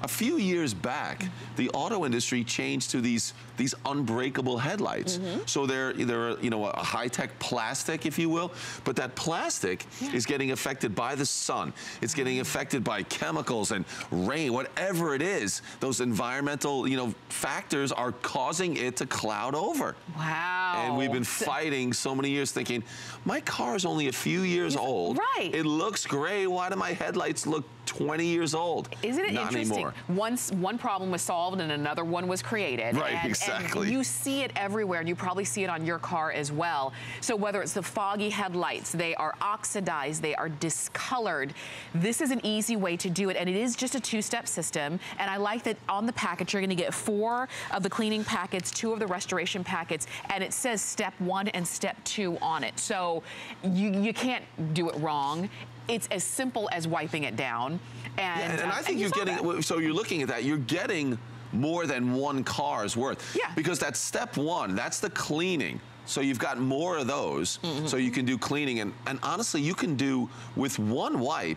a few years back, the auto industry changed to these these unbreakable headlights. Mm-hmm. So they're they're you know a high tech plastic, if you will, but that plastic is getting affected by the sun. It's getting affected by chemicals and rain, whatever it is. Those environmental you know factors are causing it to cloud over. Wow. And we've been fighting so many years thinking, my car is only a few years old. right. It looks great. Why do my headlights look 20 years old? Isn't it Not interesting? anymore. Once one problem was solved and another one was created. Right, and, exactly. And you see it everywhere, and you probably see it on your car as well. So whether it's the foggy headlights, they are oxidized, they are discolored. This is an easy way to do it, and it is just a two-step system. And I like that on the package, you're gonna get four of the cleaning packets, two of the restoration packets, and it says step one and step two on it. So you, you can't do it wrong. It's as simple as wiping it down. And, Yeah, and, and uh, I think you you're getting, that. so you're looking at that, you're getting more than one car's worth. Yeah. Because that's step one, that's the cleaning. So you've got more of those, Mm-hmm. so you can do cleaning. And, and honestly, you can do, with one wipe,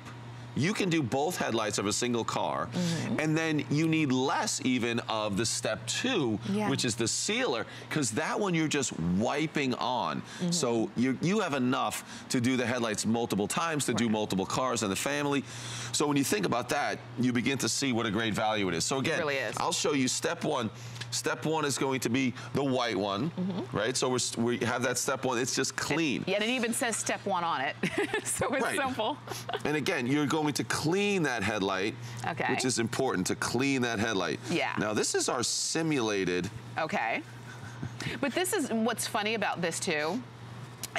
you can do both headlights of a single car. Mm-hmm. And then you need less even of the step two, Yeah. which is the sealer, because that one you're just wiping on. Mm-hmm. So you, you have enough to do the headlights multiple times, to do multiple cars in the family. So when you think about that, you begin to see what a great value it is. So again, really is. I'll show you step one. Step one is going to be the white one, Mm-hmm. right? So we're, we have that step one. It's just clean. Yeah, and it even says step one on it. so it's Right. simple. And again, you're going to clean that headlight, Okay. which is important to clean that headlight. Yeah. Now this is our simulated. Okay. But this is what's funny about this too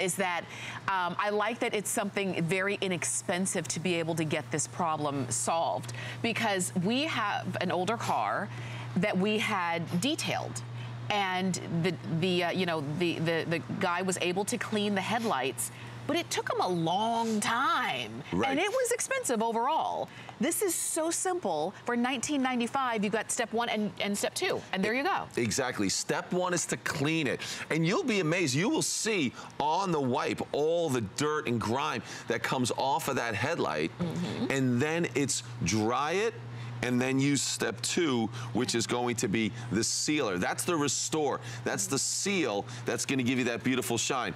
is that um, I like that it's something very inexpensive to be able to get this problem solved because we have an older car that we had detailed and the the uh, you know the, the the guy was able to clean the headlights but it took him a long time Right. and it was expensive overall this is so simple for 1995 you got step one and, and step two and there you go Exactly. Step one is to clean it. And you'll be amazed. You will see on the wipe all the dirt and grime that comes off of that headlight. Mm-hmm. And then it's dry it and then use step two, which is going to be the sealer. That's the restore. That's the seal that's going to give you that beautiful shine.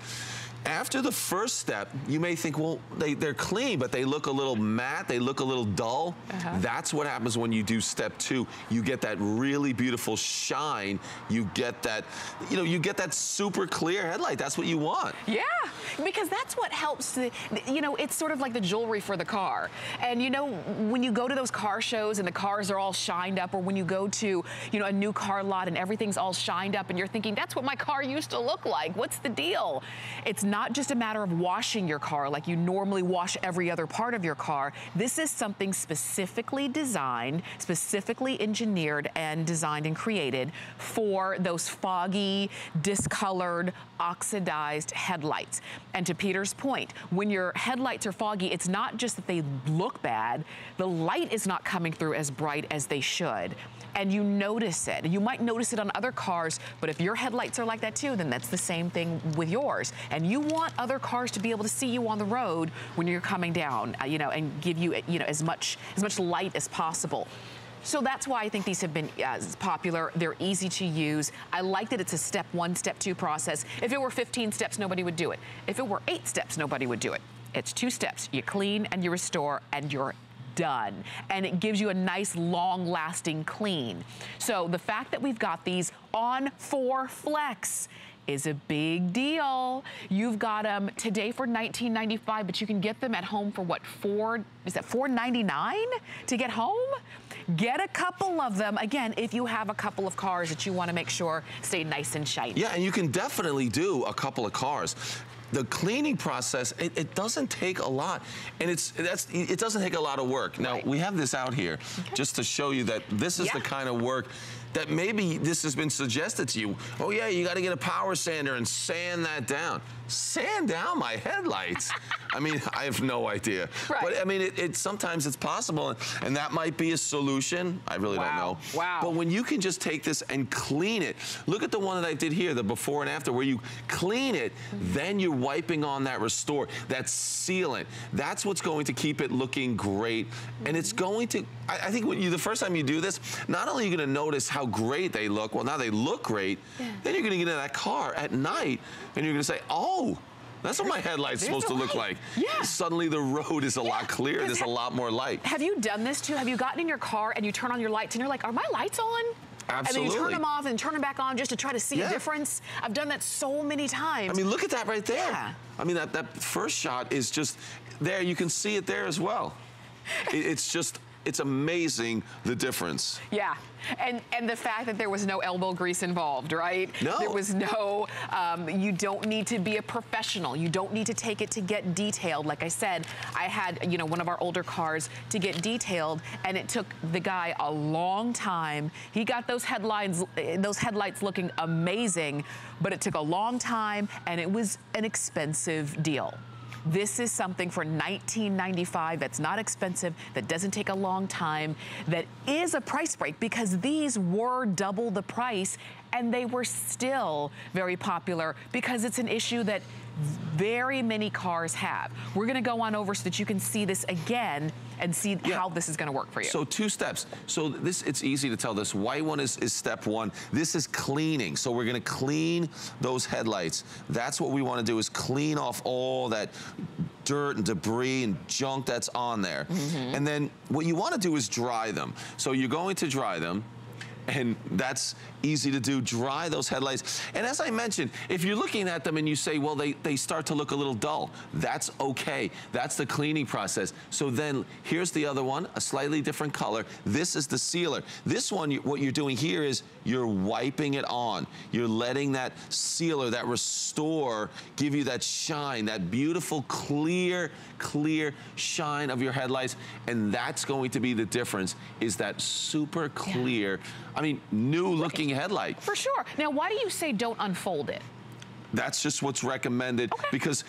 After the first step, you may think, well, they, they're clean, but they look a little matte, they look a little dull. Uh-huh. That's what happens when you do step two. You get that really beautiful shine. You get that, you know, you get that super clear headlight. That's what you want. Yeah, because that's what helps. To, you know, it's sort of like the jewelry for the car. And you know, when you go to those car shows and the cars are all shined up, or when you go to, you know, a new car lot and everything's all shined up, and you're thinking, that's what my car used to look like. What's the deal? It's not just a matter of washing your car like you normally wash every other part of your car. This is something specifically designed, specifically engineered and designed and created for those foggy, discolored, oxidized headlights. And to Peter's point, when your headlights are foggy, it's not just that they look bad, the light is not coming through as bright as they should. And you notice it. You might notice it on other cars, but if your headlights are like that too, then that's the same thing with yours. And you want other cars to be able to see you on the road when you're coming down, uh, you know, and give you, you know, as much as much light as possible. So that's why I think these have been uh, popular. They're easy to use. I like that it's a step one, step two process. If it were 15 steps, nobody would do it. If it were eight steps, nobody would do it. It's two steps. You clean and you restore and you're done. And it gives you a nice long lasting clean. So the fact that we've got these on for flex is a big deal. You've got them today for $19.95, but you can get them at home for what, four, is that $4.99 to get home? Get a couple of them, again, if you have a couple of cars that you wanna make sure stay nice and shiny. Yeah, and you can definitely do a couple of cars. The cleaning process, it, it doesn't take a lot, and it's that's it doesn't take a lot of work. Now Right. we have this out here just to show you that this is Yeah. the kind of work that maybe this has been suggested to you. Oh yeah, you got to get a power sander and sand that down. Sand down my headlights. I mean, I have no idea. Right. But I mean, it, it sometimes it's possible, and that might be a solution. I really Wow. don't know. Wow. But when you can just take this and clean it, look at the one that I did here, the before and after, where you clean it, then you're wiping on that restore, that sealant. That's what's going to keep it looking great, and it's going to. I, I think when you the first time you do this, not only are you going to notice how great they look. Well, now they look great. Then you're going to get in that car at night, and you're going to say, "Oh." That's what my headlight's supposed to look light. like. Yeah. Suddenly the road is a lot clearer. There's a lot more light. Have you done this too? Have you gotten in your car and you turn on your lights and you're like, are my lights on? Absolutely. And then you turn them off and turn them back on just to try to see Yeah. a difference. I've done that so many times. I mean, look at that right there. Yeah. I mean, that, that first shot is just there. You can see it there as well. It- it's just, it's amazing the difference. Yeah, and and the fact that there was no elbow grease involved, right? No. There was no. Um, you don't need to be a professional. You don't need to take it to get detailed. Like I said, I had you know one of our older cars to get detailed, and it took the guy a long time. He got those headlines, those headlights looking amazing, but it took a long time, and it was an expensive deal. This is something for $19.95 that's not expensive, that doesn't take a long time, that is a price break because these were double the price and they were still very popular because it's an issue that very many cars have. We're gonna go on over so that you can see this again and see yeah. how this is gonna work for you. So two steps. So this, it's easy to tell. This white one is, is step one. This is cleaning. So we're gonna clean those headlights. That's what we wanna do is clean off all that dirt and debris and junk that's on there. Mm -hmm. And then what you wanna do is dry them. So you're going to dry them and that's easy to do. Dry those headlights. And as I mentioned, if you're looking at them and you say, well, they, they start to look a little dull, that's okay. That's the cleaning process. So then here's the other one, a slightly different color. This is the sealer. This one, what you're doing here is you're wiping it on. You're letting that sealer, that restore, give you that shine, that beautiful, clear, clear shine of your headlights. And that's going to be the difference, is that super clear, yeah. I mean, new looking headlight. For sure. Now, why do you say don't unfold it? That's just what's recommended okay. because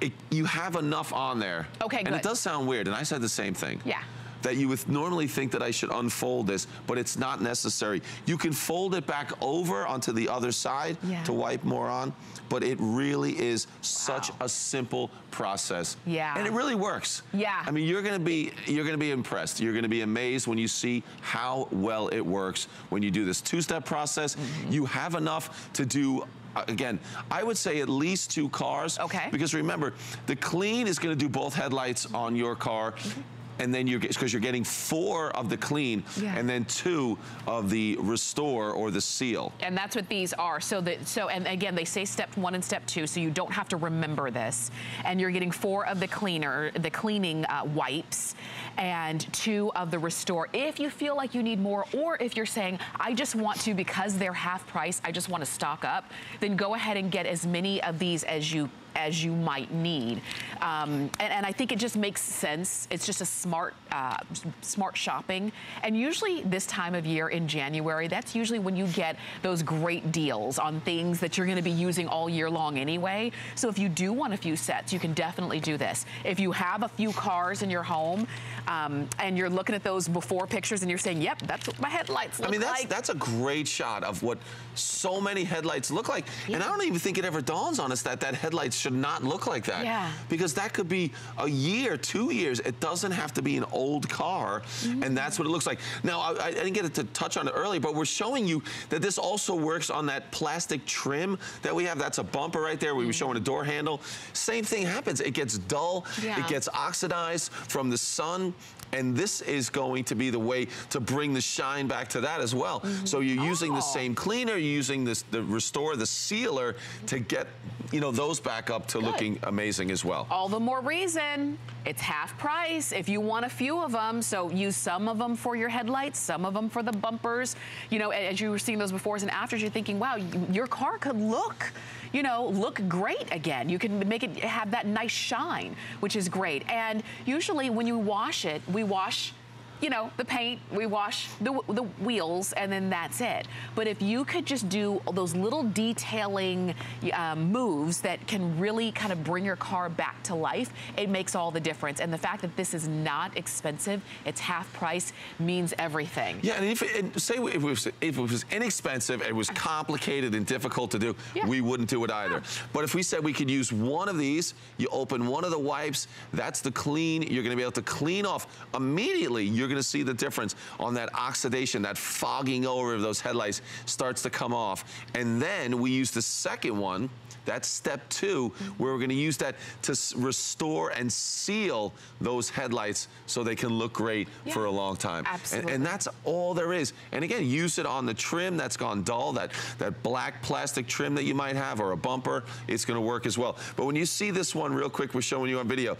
it, you have enough on there. Okay, And good. it does sound weird, and I said the same thing. Yeah that you would normally think that I should unfold this, but it's not necessary. You can fold it back over onto the other side yeah. to wipe more on, but it really is wow. such a simple process. Yeah. And it really works. Yeah. I mean, you're gonna be you're gonna be impressed. You're gonna be amazed when you see how well it works when you do this two-step process. Mm -hmm. You have enough to do again, I would say at least two cars. Okay. Because remember, the clean is going to do both headlights on your car. Mm -hmm and then you're because you're getting four of the clean yeah. and then two of the restore or the seal. And that's what these are. So that so and again they say step one and step two, so you don't have to remember this. And you're getting four of the cleaner, the cleaning uh, wipes and two of the restore. If you feel like you need more, or if you're saying, I just want to, because they're half price, I just want to stock up, then go ahead and get as many of these as you as you might need. Um, and, and, I think it just makes sense. It's just a smart, uh, smart shopping. And usually this time of year in January, that's usually when you get those great deals on things that you're gonna be using all year long anyway. So if you do want a few sets, you can definitely do this. If you have a few cars in your home um, and you're looking at those before pictures and you're saying, yep, that's what my headlights look like. I mean, that's, like. that's a great shot of what so many headlights look like. Yeah. And I don't even think it ever dawns on us that that headlights should not look like that. Yeah. Because that could be a year, two years. It doesn't have to be an old car, mm -hmm. and that's what it looks like. Now, I, I, didn't get to touch on it earlier, but we're showing you that this also works on that plastic trim that we have. That's a bumper right there. We were mm. showing a door handle. Same thing happens. It gets dull. Yeah. It gets oxidized from the sun and this is going to be the way to bring the shine back to that as well. Mm -hmm. So you're using oh. the same cleaner, you're using this the restore the sealer to get you know those back up to Good. looking amazing as well. All the more reason it's half price if you want a few of them. So use some of them for your headlights, some of them for the bumpers. You know, as you were seeing those befores and afters, you're thinking, wow, your car could look you know, look great again. You can make it have that nice shine, which is great. And usually when you wash it, we wash you know, the paint, we wash the, the wheels, and then that's it. But if you could just do those little detailing um, moves that can really kind of bring your car back to life, it makes all the difference. And the fact that this is not expensive, it's half price, means everything. Yeah, and if and say if it, was, if it was inexpensive, it was complicated and difficult to do, yeah. we wouldn't do it either. Yeah. But if we said we could use one of these, you open one of the wipes, that's the clean, you're gonna be able to clean off immediately. You're going to see the difference on that oxidation, that fogging over of those headlights starts to come off. And then we use the second one, that's step two, where we're gonna use that to restore and seal those headlights so they can look great yeah, for a long time. Absolutely. And, and, that's all there is. And again, use it on the trim that's gone dull, that, that black plastic trim that you might have or a bumper, it's gonna work as well. But when you see this one real quick, we're showing you on video,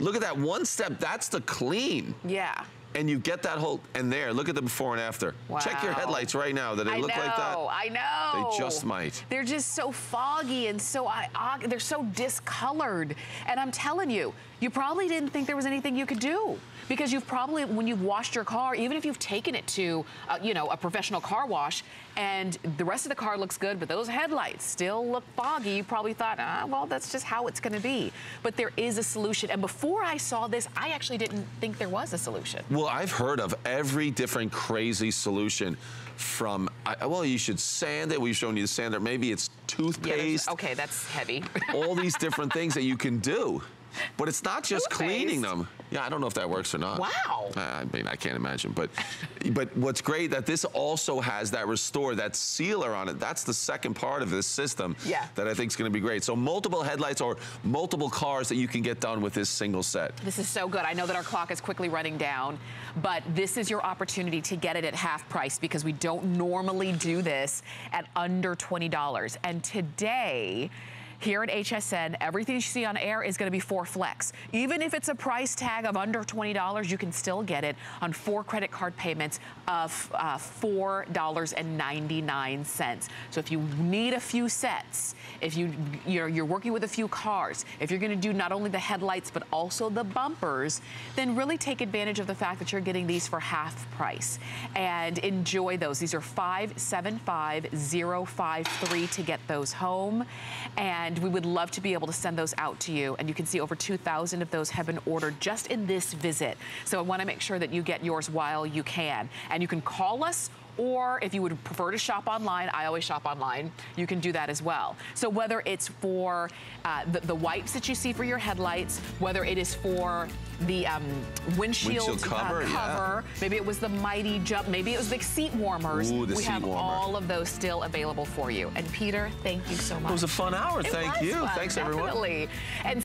look at that one step, that's the clean. Yeah and you get that whole, and there, look at the before and after. Check your headlights right now. Do they I look know, like that? I know. They just might. They're just so foggy and so they're so discolored. And I'm telling you, you probably didn't think there was anything you could do because you've probably, when you've washed your car, even if you've taken it to, uh, you know, a professional car wash, and the rest of the car looks good, but those headlights still look foggy, you probably thought, ah, well, that's just how it's going to be. But there is a solution. And before I saw this, I actually didn't think there was a solution. Well, I've heard of every different crazy solution from, I, well, you should sand it. We've shown you the sander. Maybe it's Yeah, toothpaste. okay, that's heavy. all these different things that you can do. But it's not just cleaning them. Yeah, I don't know if that works or not. Wow. I mean, I can't imagine. But but what's great that this also has that restore, that sealer on it. That's the second part of this system Yeah. that I think is going to be great. So multiple headlights or multiple cars that you can get done with this single set. This is so good. I know that our clock is quickly running down, but this is your opportunity to get it at half price because we don't normally do this at under $20. And today, here at HSN, everything you see on air is going to be for flex. Even if it's a price tag of under $20, you can still get it on four credit card payments of uh, $4.99. So if you need a few sets, if you you're, you're working with a few cars, if you're going to do not only the headlights but also the bumpers, then really take advantage of the fact that you're getting these for half price and enjoy those. These are 575053 to get those home. And we would love to be able to send those out to you. And you can see over 2,000 of those have been ordered just in this visit. So I want to make sure that you get yours while you can. And you can call us or if you would prefer to shop online, I always shop online, you can do that as well. So whether it's for uh, the, the wipes that you see for your headlights, whether it is for the um, windshield, Windshield cover, uh, yeah. maybe it was the mighty jump, maybe it was the seat warmers. Ooh, the we seat have warmer. all of those still available for you. And Peter, thank you so much. It was a fun hour. It Thank you. fun, Thanks, everyone. Definitely. And